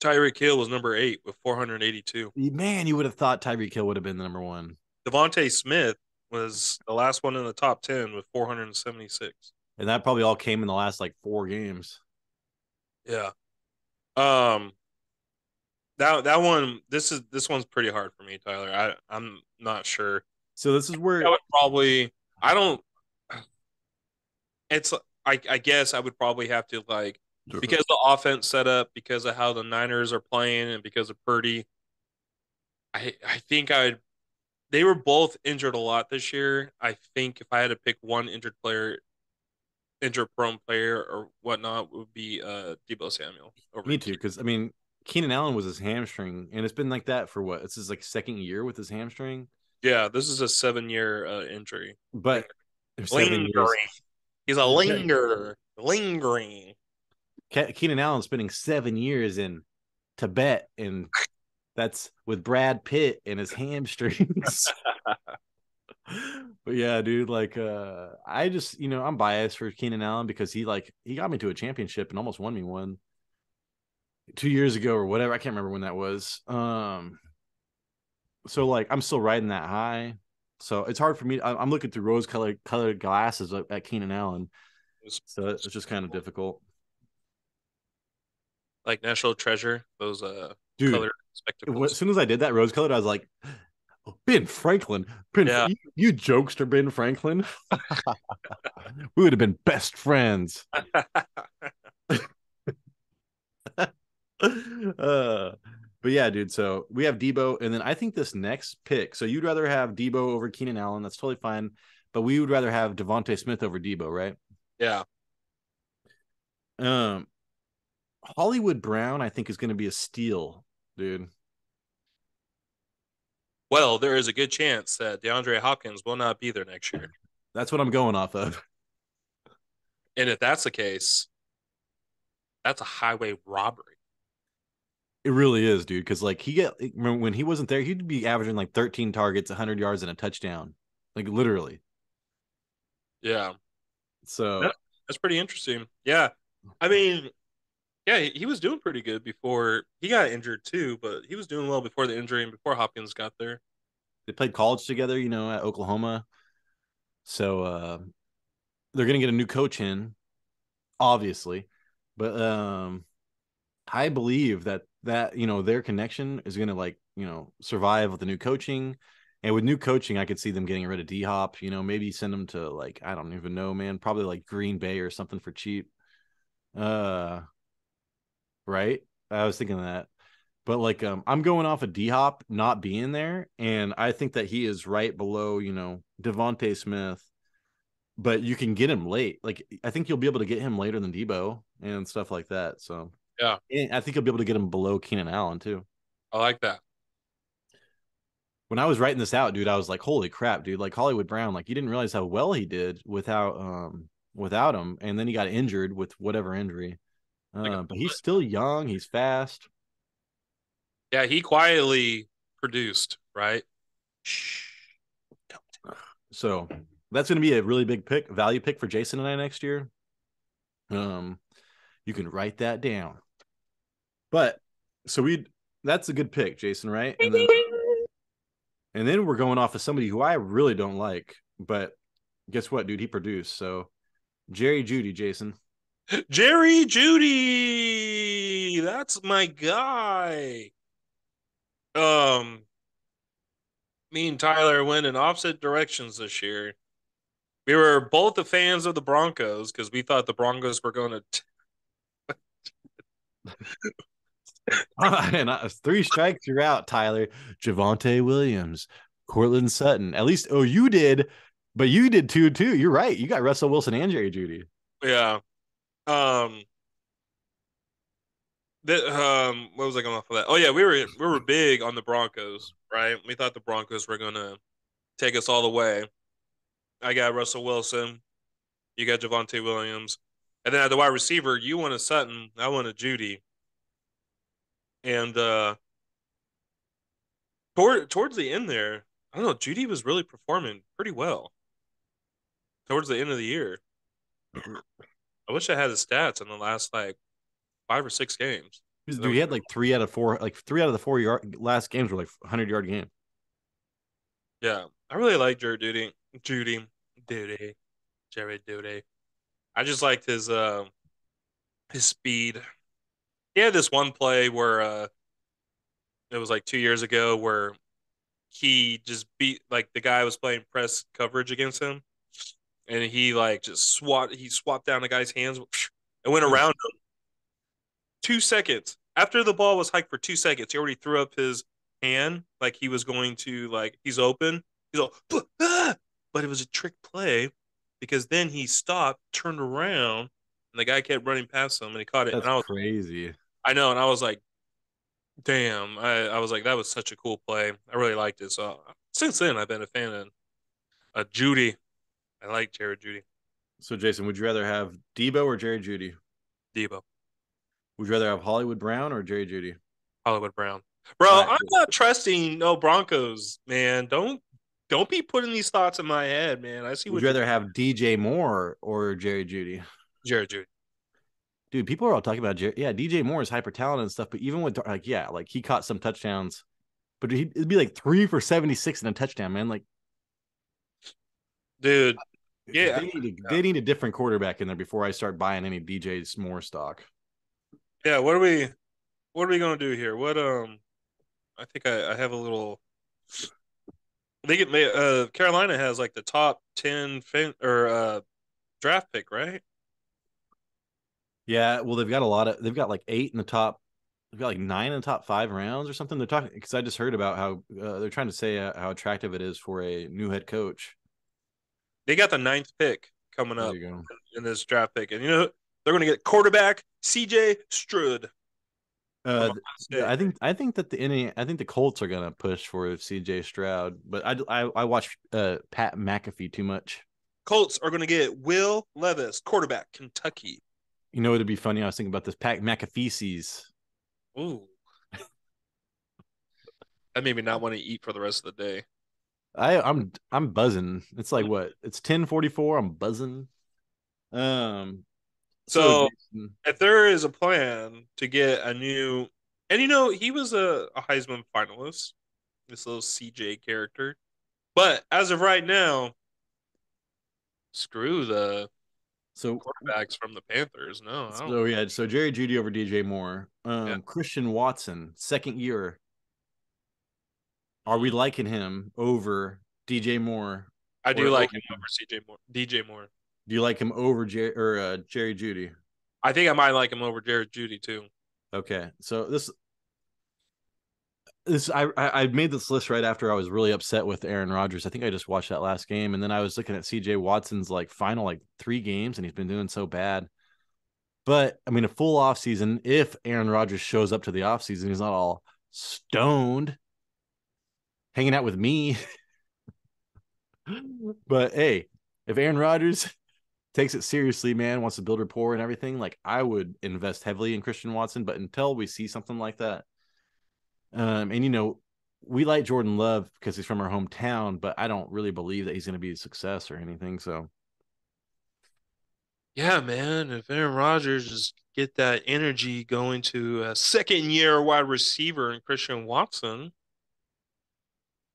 Tyreek Hill was number eight with 482. Man, you would have thought Tyreek Hill would have been the number one. DeVonta Smith was the last one in the top 10 with 476. And that probably all came in the last like four games. Yeah. Um that that one this is this one's pretty hard for me, Tyler. I I'm not sure. So this is where I would probably I don't it's I I, I guess I would probably have to like because the offense set up, because of how the Niners are playing, and because of Purdy. I I think I'd. They were both injured a lot this year. I think if I had to pick one injured player, injured prone player or whatnot, would be uh Deebo Samuel. Me too, because I mean Keenan Allen was his hamstring, and it's been like that for what? It's his like second year with his hamstring. Yeah, this is a seven-year uh, injury, but lingering. He's a linger, lingering. Keenan Allen spending seven years in Tibet, and that's with Brad Pitt and his hamstrings. but yeah, dude, like uh I just, you know, I'm biased for Keenan Allen because he like he got me to a championship and almost won me one two years ago or whatever. I can't remember when that was. Um, so like I'm still riding that high. So it's hard for me. I'm looking through rose colored colored glasses at Keenan Allen. So it's just kind of difficult. Like National Treasure, those uh Dude, colored spectacles. As soon as I did that rose colored, I was like, oh, Ben Franklin, Ben, yeah. you, you jokester, Ben Franklin. we would have been best friends. uh, but yeah, dude. So we have Deebo, and then I think this next pick. So you'd rather have Deebo over Keenan Allen. That's totally fine. But we would rather have DeVonta Smith over Deebo, right? Yeah. Um, Hollywood Brown, I think, is going to be a steal, dude. Well, there is a good chance that DeAndre Hopkins will not be there next year. That's what I'm going off of. And if that's the case, that's a highway robbery. It really is, dude. Because like he get when he wasn't there, he'd be averaging like 13 targets, 100 yards, and a touchdown, like literally. Yeah. So that, that's pretty interesting. Yeah, I mean, yeah, he was doing pretty good before he got injured too, but he was doing well before the injury and before Hopkins got there. They played college together, you know, at Oklahoma. So uh they're gonna get a new coach in, obviously. But um I believe that that you know their connection is going to like you know survive with the new coaching. And with new coaching i could see them getting rid of d hop you know maybe send them to like i don't even know man probably like green bay or something for cheap. Uh right? I was thinking that. But like um i'm going off of d hop not being there and i think that he is right below you know DeVonta Smith. But you can get him late. Like i think you'll be able to get him later than Deebo and stuff like that so yeah. And I think you'll be able to get him below Keenan Allen too. I like that. When I was writing this out, dude, I was like, holy crap, dude. Like Hollywood Brown, like you didn't realize how well he did without um without him. And then he got injured with whatever injury. Uh, but he's still young, he's fast. Yeah, he quietly produced, right? So that's gonna be a really big pick, value pick for Jason and I next year. Um, you can write that down. But so we that's a good pick, Jason, right? And then, and then we're going off of somebody who I really don't like, but guess what, dude? He produced. So Jerry Jeudy, Jason. Jerry Jeudy. That's my guy. Um, me and Tyler went in opposite directions this year. We were both the fans of the Broncos because we thought the Broncos were going to and uh, three strikes, you're out, Tyler. Javonte Williams, Courtland Sutton. At least, oh, you did, but you did two, too. You're right. You got Russell Wilson and Jerry Jeudy. Yeah. Um. That, um. What was I going off of that? Oh yeah, we were we were big on the Broncos, right? We thought the Broncos were gonna take us all the way. I got Russell Wilson. You got Javonte Williams. And then at the wide receiver, you want a Sutton, I want a Jeudy. And uh toward towards the end there, I don't know, Jeudy was really performing pretty well towards the end of the year. I wish I had his stats in the last like five or six games. Dude, he had like three out of four, like three out of the four yard last games were like hundred yard game. Yeah, I really like Jerry Jeudy, Judy, Duty, Jerry Duty. I just liked his uh his speed. He had this one play where uh it was like two years ago where he just beat like the guy was playing press coverage against him and he like just swat he swapped down the guy's hands and went around him. Two seconds after the ball was hiked for two seconds, he already threw up his hand like he was going to like he's open. He's all, ah! but it was a trick play because then he stopped, turned around, and the guy kept running past him, and he caught it. That's and I was crazy. I know, and I was like, damn. I, I was like, that was such a cool play. I really liked it. So since then, I've been a fan of uh, Jeudy. I like Jared Judy. So, Jason, would you rather have Deebo or Jerry Jeudy? Deebo. Would you rather have Hollywood Brown or Jerry Jeudy? Hollywood Brown. Bro, right. I'm not trusting no Broncos, man. Don't don't be putting these thoughts in my head, man. I see. Would you rather have DJ Moore or Jerry Jeudy? Jerry Jeudy. Dude, people are all talking about Jerry. Yeah, DJ Moore is hyper talented and stuff, but even with like, yeah, like he caught some touchdowns, but he, it'd be like three for seventy six and a touchdown, man. Like, dude, yeah, they need, a, they need a different quarterback in there before I start buying any DJ Moore stock. Yeah, what are we, what are we gonna do here? What um, I think I, I have a little. They get uh Carolina has like the top ten fin or uh draft pick, right? Yeah, well, they've got a lot of. They've got like eight in the top. They've got like nine in the top five rounds or something. They're talking because I just heard about how uh, they're trying to say uh, how attractive it is for a new head coach. They got the ninth pick coming up in this draft pick, and you know they're going to get quarterback C.J. Stroud. Uh, I think I think that the any I think the Colts are going to push for C.J. Stroud, but I I, I watch uh, Pat McAfee too much. Colts are going to get Will Levis, quarterback, Kentucky. You know, it'd be funny. I was thinking about this Pat McAfee's. Ooh. that made me not want to eat for the rest of the day. I I'm I'm buzzing. It's like what? It's 1044. I'm buzzing. Um so, so if there is a plan to get a new and you know, he was a, a Heisman finalist, this little CJ character. But as of right now, screw the so quarterbacks from the Panthers. No. So yeah, so Jerry Jeudy over DJ Moore. Um, yeah. Christian Watson, second year. Are we liking him over DJ Moore? I do like him over CJ Moore. DJ Moore. Do you like him over Jer- or uh, Jerry Jeudy? I think I might like him over Jerry Jeudy too. Okay, so this this I I made this list right after I was really upset with Aaron Rodgers. I think I just watched that last game, and then I was looking at C.J. Watson's like final like three games, and he's been doing so bad. But I mean, a full off season. If Aaron Rodgers shows up to the off season, he's not all stoned, hanging out with me. but hey, if Aaron Rodgers takes it seriously, man, wants to build rapport and everything, like I would invest heavily in Christian Watson. But until we see something like that, um, and you know, we like Jordan Love because he's from our hometown, but I don't really believe that he's going to be a success or anything. So, yeah, man, if Aaron Rodgers just get that energy going to a second year wide receiver and Christian Watson,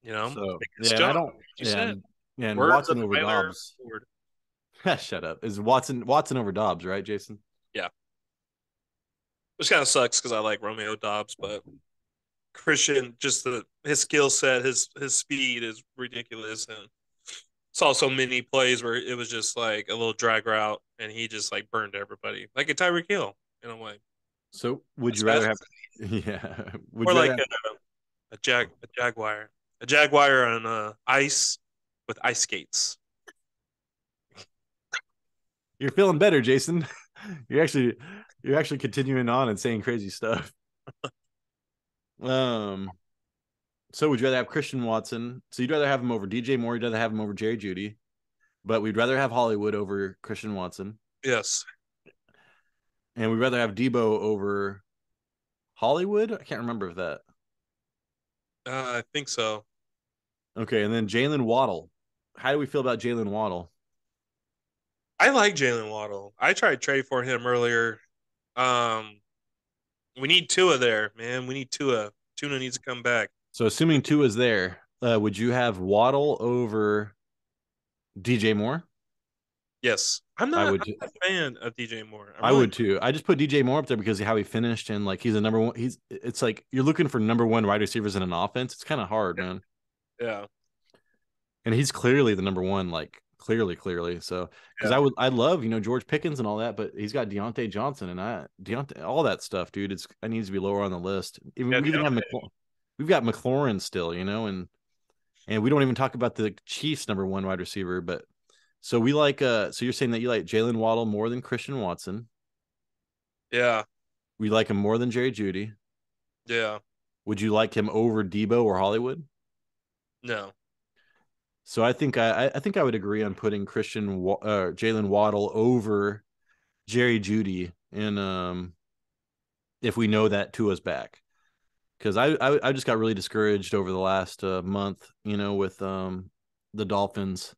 you know, so, yeah, I don't. Yeah, said. yeah, and Watson over Doubs. Shut up. Is Watson Watson over Doubs, right, Jason? Yeah. Which kind of sucks because I like Romeo Doubs, but Christian, just the his skill set, his his speed is ridiculous, and saw so many plays where it was just like a little drag route, and he just like burned everybody, like a Tyreek Hill in a way. So, would you rather have? Yeah, would or like have... a, a jag a jaguar, a jaguar on uh, ice with ice skates. You're feeling better, Jason. You're actually you're actually continuing on and saying crazy stuff. Um, so would you rather have Christian Watson? So you'd rather have him over DJ Moore? You'd rather have him over Jerry Jeudy, But we'd rather have Hollywood over Christian Watson. Yes. And we'd rather have Deebo over Hollywood. I can't remember if that. Uh, I think so. Okay, and then Jaylen Waddle. How do we feel about Jaylen Waddle? I like Jaylen Waddle. I tried trade for him earlier. Um, we need Tua there, man. We need Tua. Tuna needs to come back. So assuming Tua's there, uh, would you have Waddle over DJ Moore? Yes, I'm not, I would, I'm not a fan of DJ Moore. i really, would too. I just put DJ Moore up there because of how he finished and like he's a number one. He's it's like you're looking for number one wide receivers in an offense. It's kind of hard, yeah. man. Yeah, and he's clearly the number one, like clearly, clearly. So because Yeah. I would, I love you know George Pickens and all that, but he's got Diontae Johnson and I Diontae, all that stuff, dude. It's it needs to be lower on the list. Even, Yeah, we even have. McLaurin, we've got McLaurin still, you know, and and we don't even talk about the Chiefs' number one wide receiver. But so we like, uh, so you're saying that you like Jaylen Waddle more than Christian Watson. Yeah, We like him more than Jerry Jeudy. yeah, Would you like him over Deebo or Hollywood? no, So I think I I think I would agree on putting Christian uh, Jaylen Waddle over Jerry Jeudy, and um, if we know that Tua's back, because I, I I just got really discouraged over the last uh, month, you know, with um the Dolphins.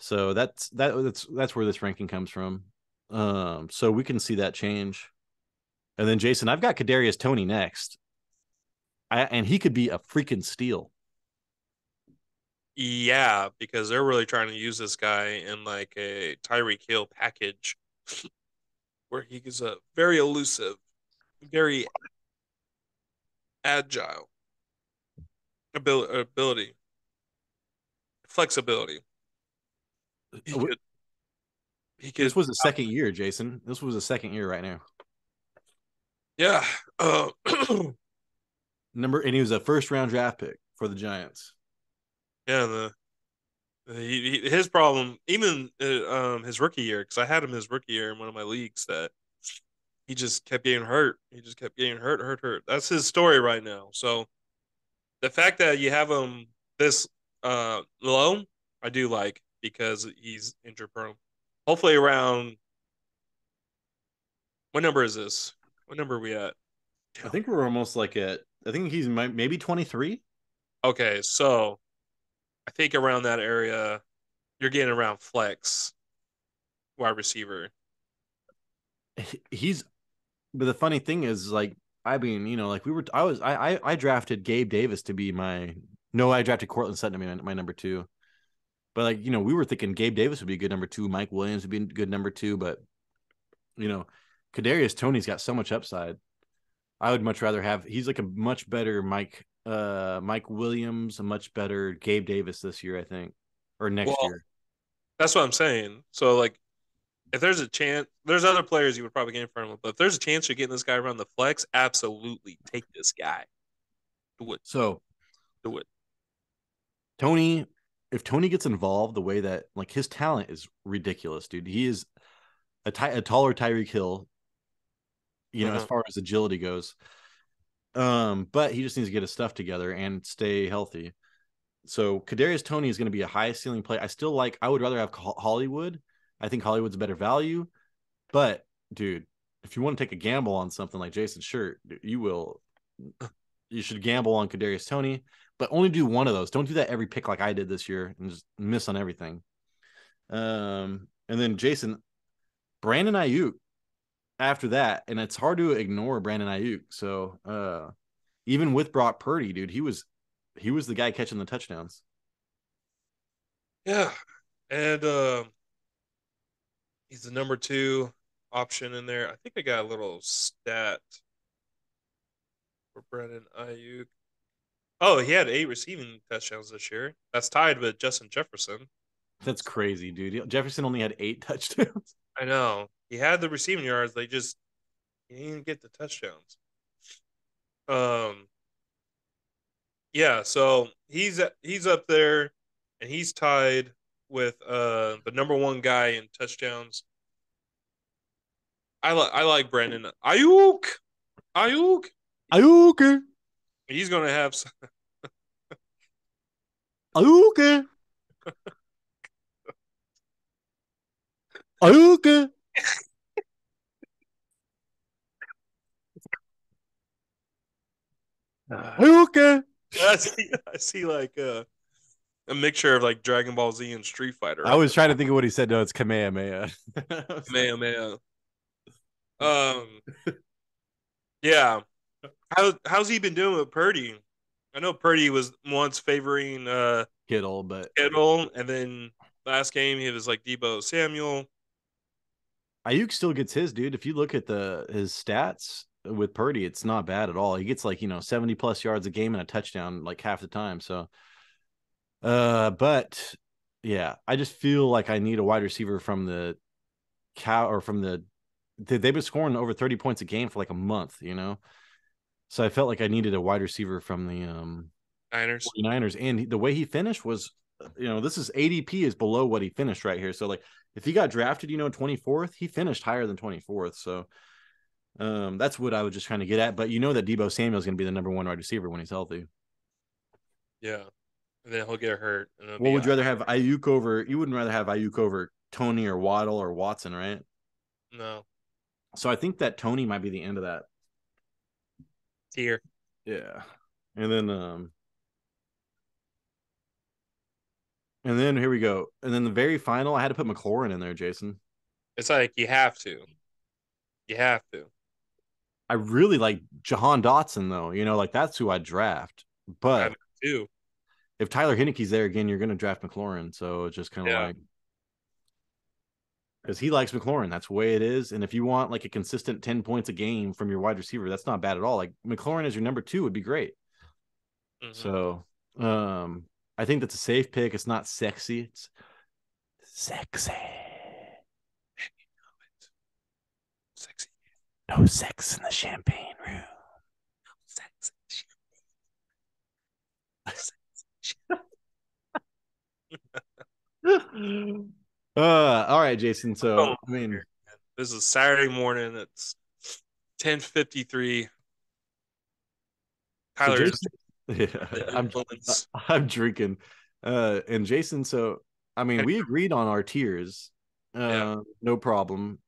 So that's that that's that's where this ranking comes from. Um, so we can see that change. And then Jason, I've got Kadarius Toney next. I, and he could be a freaking steal. Yeah, because they're really trying to use this guy in like a Tyreek Hill package, where he is a very elusive, very agile abil- ability, flexibility. He could, he could, This was the second year, Jason. This was the second year right now. yeah. Uh, Number and he was a first round draft pick for the Giants. Yeah, the, the he, his problem, even uh, um his rookie year, because I had him his rookie year in one of my leagues, that he just kept getting hurt. He just kept getting hurt, hurt, hurt. That's his story right now. So the fact that you have him this uh low, I do like because he's injury prone. Hopefully around what number is this? What number are we at? I think we're almost like at. I think he's maybe twenty three. Okay, so I think around that area, you're getting around flex wide receiver. He's, but the funny thing is, like, I mean, you know, like we were. I was. I I, I drafted Gabe Davis to be my. No, I drafted Courtland Sutton to be my, my number two. But like you know, we were thinking Gabe Davis would be a good number two. Mike Williams would be a good number two. But you know, Kadarius Toney's got so much upside. I would much rather have. He's like a much better Mike. Uh, Mike Williams, a much better Gabe Davis this year, I think, or next Well, year. That's what I'm saying. So like, if there's a chance, there's other players you would probably get in front of him. But if there's a chance you're getting this guy around the flex, absolutely take this guy. Do it. So Do it. Toney, if Toney gets involved the way that like his talent is ridiculous, dude. He is a, ty- a taller Tyreek Hill, you know, as Uh-huh. far as agility goes. Um, but he just needs to get his stuff together and stay healthy. So Kadarius Toney is going to be a high ceiling play. I still like. I would rather have Hollywood. I think Hollywood's a better value. But dude, if you want to take a gamble on something like Jason Shirt, you will. You should gamble on Kadarius Toney, but only do one of those. Don't do that every pick like I did this year and just miss on everything. Um, and then Jason, Brandon Aiyuk after that, and it's hard to ignore Brandon Aiyuk. So uh even with Brock Purdy, dude, he was he was the guy catching the touchdowns. Yeah, and um, he's the number two option in there. I think I got a little stat for Brandon Aiyuk. Oh, he had eight receiving touchdowns this year. That's tied with Justin Jefferson. That's crazy, dude. Jefferson only had eight touchdowns. I know he had the receiving yards. They just he didn't get the touchdowns. Um. Yeah, so he's he's up there, and he's tied with uh the number one guy in touchdowns. I like I like Brandon Aiyuk. Ayuk. Ayuk, He's gonna have. Some, Ayuk, Ayuk. Ayuk. I see, I see like uh, a mixture of like Dragon Ball Z and Street Fighter. I was trying to think of what he said. No, it's Kamehameha. man. Um, yeah. How how's he been doing with Purdy? I know Purdy was once favoring uh Kittle, but Kittle, and then last game he was like Debo Samuel. Aiyuk still gets his dude. If you look at the his stats with Purdy, it's not bad at all. He gets like you know seventy plus yards a game and a touchdown like half the time. So, uh, but yeah, I just feel like I need a wide receiver from the cow or from the they've been scoring over 30 points a game for like a month, you know. So I felt like I needed a wide receiver from the um Niners. 49ers and the way he finished was you know, this is ADP is below what he finished right here. So like if he got drafted, you know, 24th, he finished higher than 24th. So um that's what I was just trying to get at, but you know that Deebo Samuel is going to be the number 1 wide receiver when he's healthy. Yeah. And then he'll get hurt. what would you rather have Aiyuk over? You wouldn't rather have Aiyuk over Toney or Waddle or Watson, right? No. So I think that Toney might be the end of that tier. Yeah. And then um and then here we go. And then the very final, I had to put McLaurin in there, Jason. It's like you have to. You have to. I really like Jahan Dotson though. You know, like that's who I draft. But too. if Tyler Heinicke's there again, you're gonna draft McLaurin. So it's just kind of yeah. like because he likes McLaurin. That's the way it is. And if you want like a consistent 10 points a game from your wide receiver, that's not bad at all. Like McLaurin as your number two would be great. Mm-hmm. So um I think that's a safe pick. It's not sexy. It's sexy. Sexy. No sex in the champagne room. No sex in the champagne. Uh, all right, Jason. So oh, I mean, this is Saturday morning. It's ten fifty three. Tyler's so yeah, I'm I'm drinking. Uh, and Jason. So I mean, we agreed on our tiers. Uh, yeah. no problem.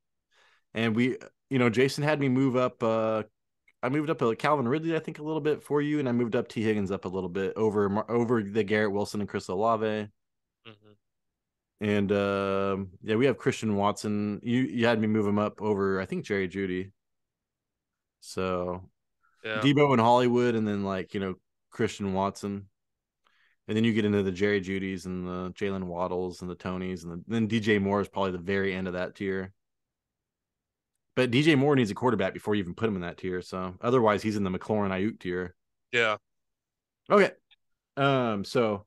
And we, you know, Jason had me move up. Uh, I moved up a Calvin Ridley, I think, a little bit for you, and I moved up Tee Higgins up a little bit over over the Garrett Wilson and Chris Olave. Mm-hmm. And uh, yeah, we have Christian Watson. You you had me move him up over, I think Jerry Jeudy. So yeah. Deebo and Hollywood, and then like you know Christian Watson, and then you get into the Jerry Jeudy's and the Jaylen Waddles and the Toneys, and the, then DJ Moore is probably the very end of that tier. But DJ Moore needs a quarterback before you even put him in that tier. So otherwise, he's in the McLaurin Aiyuk tier. Yeah. Okay. Um. So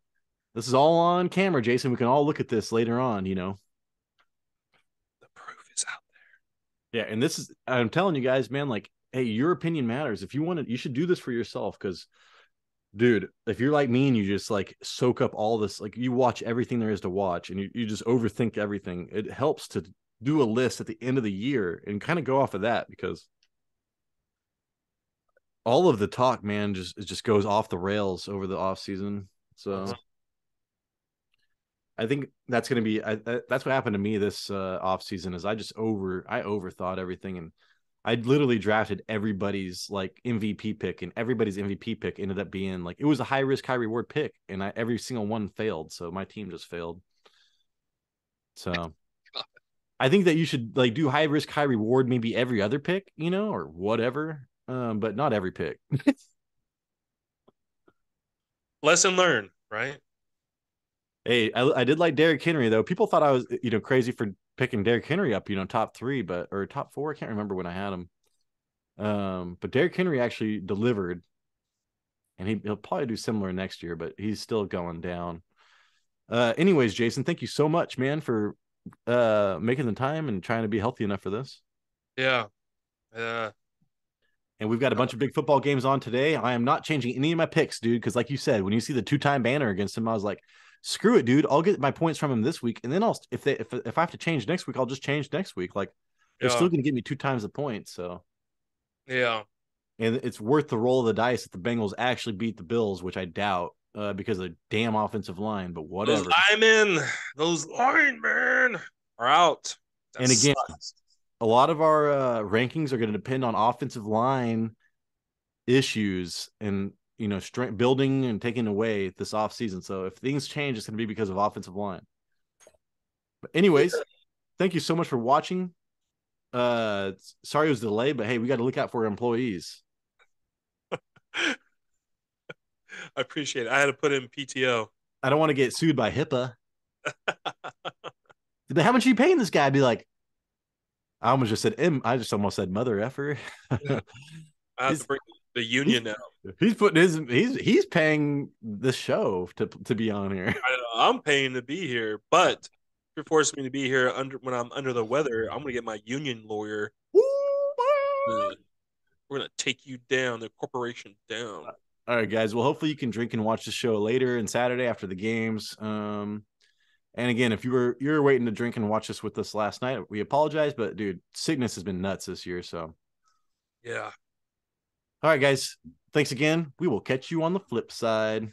this is all on camera, Jason. We can all look at this later on, you know. The proof is out there. Yeah, and this is I'm telling you guys, man, like, hey, your opinion matters. If you want to, you should do this for yourself because dude, if you're like me and you just like soak up all this, like you watch everything there is to watch and you, you just overthink everything, it helps to do a list at the end of the year and kind of go off of that because all of the talk, man, just it just goes off the rails over the off season. So. I think that's going to be I, that's what happened to me this uh, off season is I just over I overthought everything and I literally drafted everybody's like MVP pick and everybody's MVP pick ended up being like it was a high risk high reward pick and I, every single one failed so my team just failed. So I think that you should like do high risk high reward maybe every other pick, you know, or whatever, um, but not every pick. Lesson learned, right? Hey, I, I did like Derrick Henry though. People thought I was you know crazy for picking Derrick Henry up, you know, top three, but or top four. I can't remember when I had him. Um, but Derrick Henry actually delivered, and he, he'll probably do similar next year, but he's still going down. Uh, anyways, Jason, thank you so much, man, for uh making the time and trying to be healthy enough for this. Yeah. Yeah. And we've got a bunch of big football games on today. I am not changing any of my picks, dude, because like you said, when you see the two-time banner against him, I was like, screw it, dude. I'll get my points from him this week, and then I'll if they if if I have to change next week, I'll just change next week. Like they're yeah. still going to give me two times the point. So yeah, and it's worth the roll of the dice if the Bengals actually beat the Bills, which I doubt. Uh, because of the damn offensive line, but whatever. Those linemen, those linemen are out. That and again, sucks. a lot of our uh, rankings are going to depend on offensive line issues, and you know, strength building and taking away this off season. So if things change, it's going to be because of offensive line. But anyways, thank you so much for watching. Uh, sorry it was delayed, but hey, we got to look out for employees. I appreciate it. I had to put in PTO. I don't want to get sued by HIPAA. How much are you paying this guy? I'd be like, I almost just said M. I just almost said mother effer. I have to bring the union now. He's putting his he's he's paying the show to to be on here. I, am paying to be here, but if you're forcing me to be here under when I'm under the weather, I'm gonna get my union lawyer. we're gonna take you down, the corporation down. All right, guys. Well, hopefully you can drink and watch the show later and Saturday after the games. Um, and again, if you were you're waiting to drink and watch this with us last night, we apologize, but dude, sickness has been nuts this year. So, yeah. All right, guys. Thanks again. We will catch you on the flip side.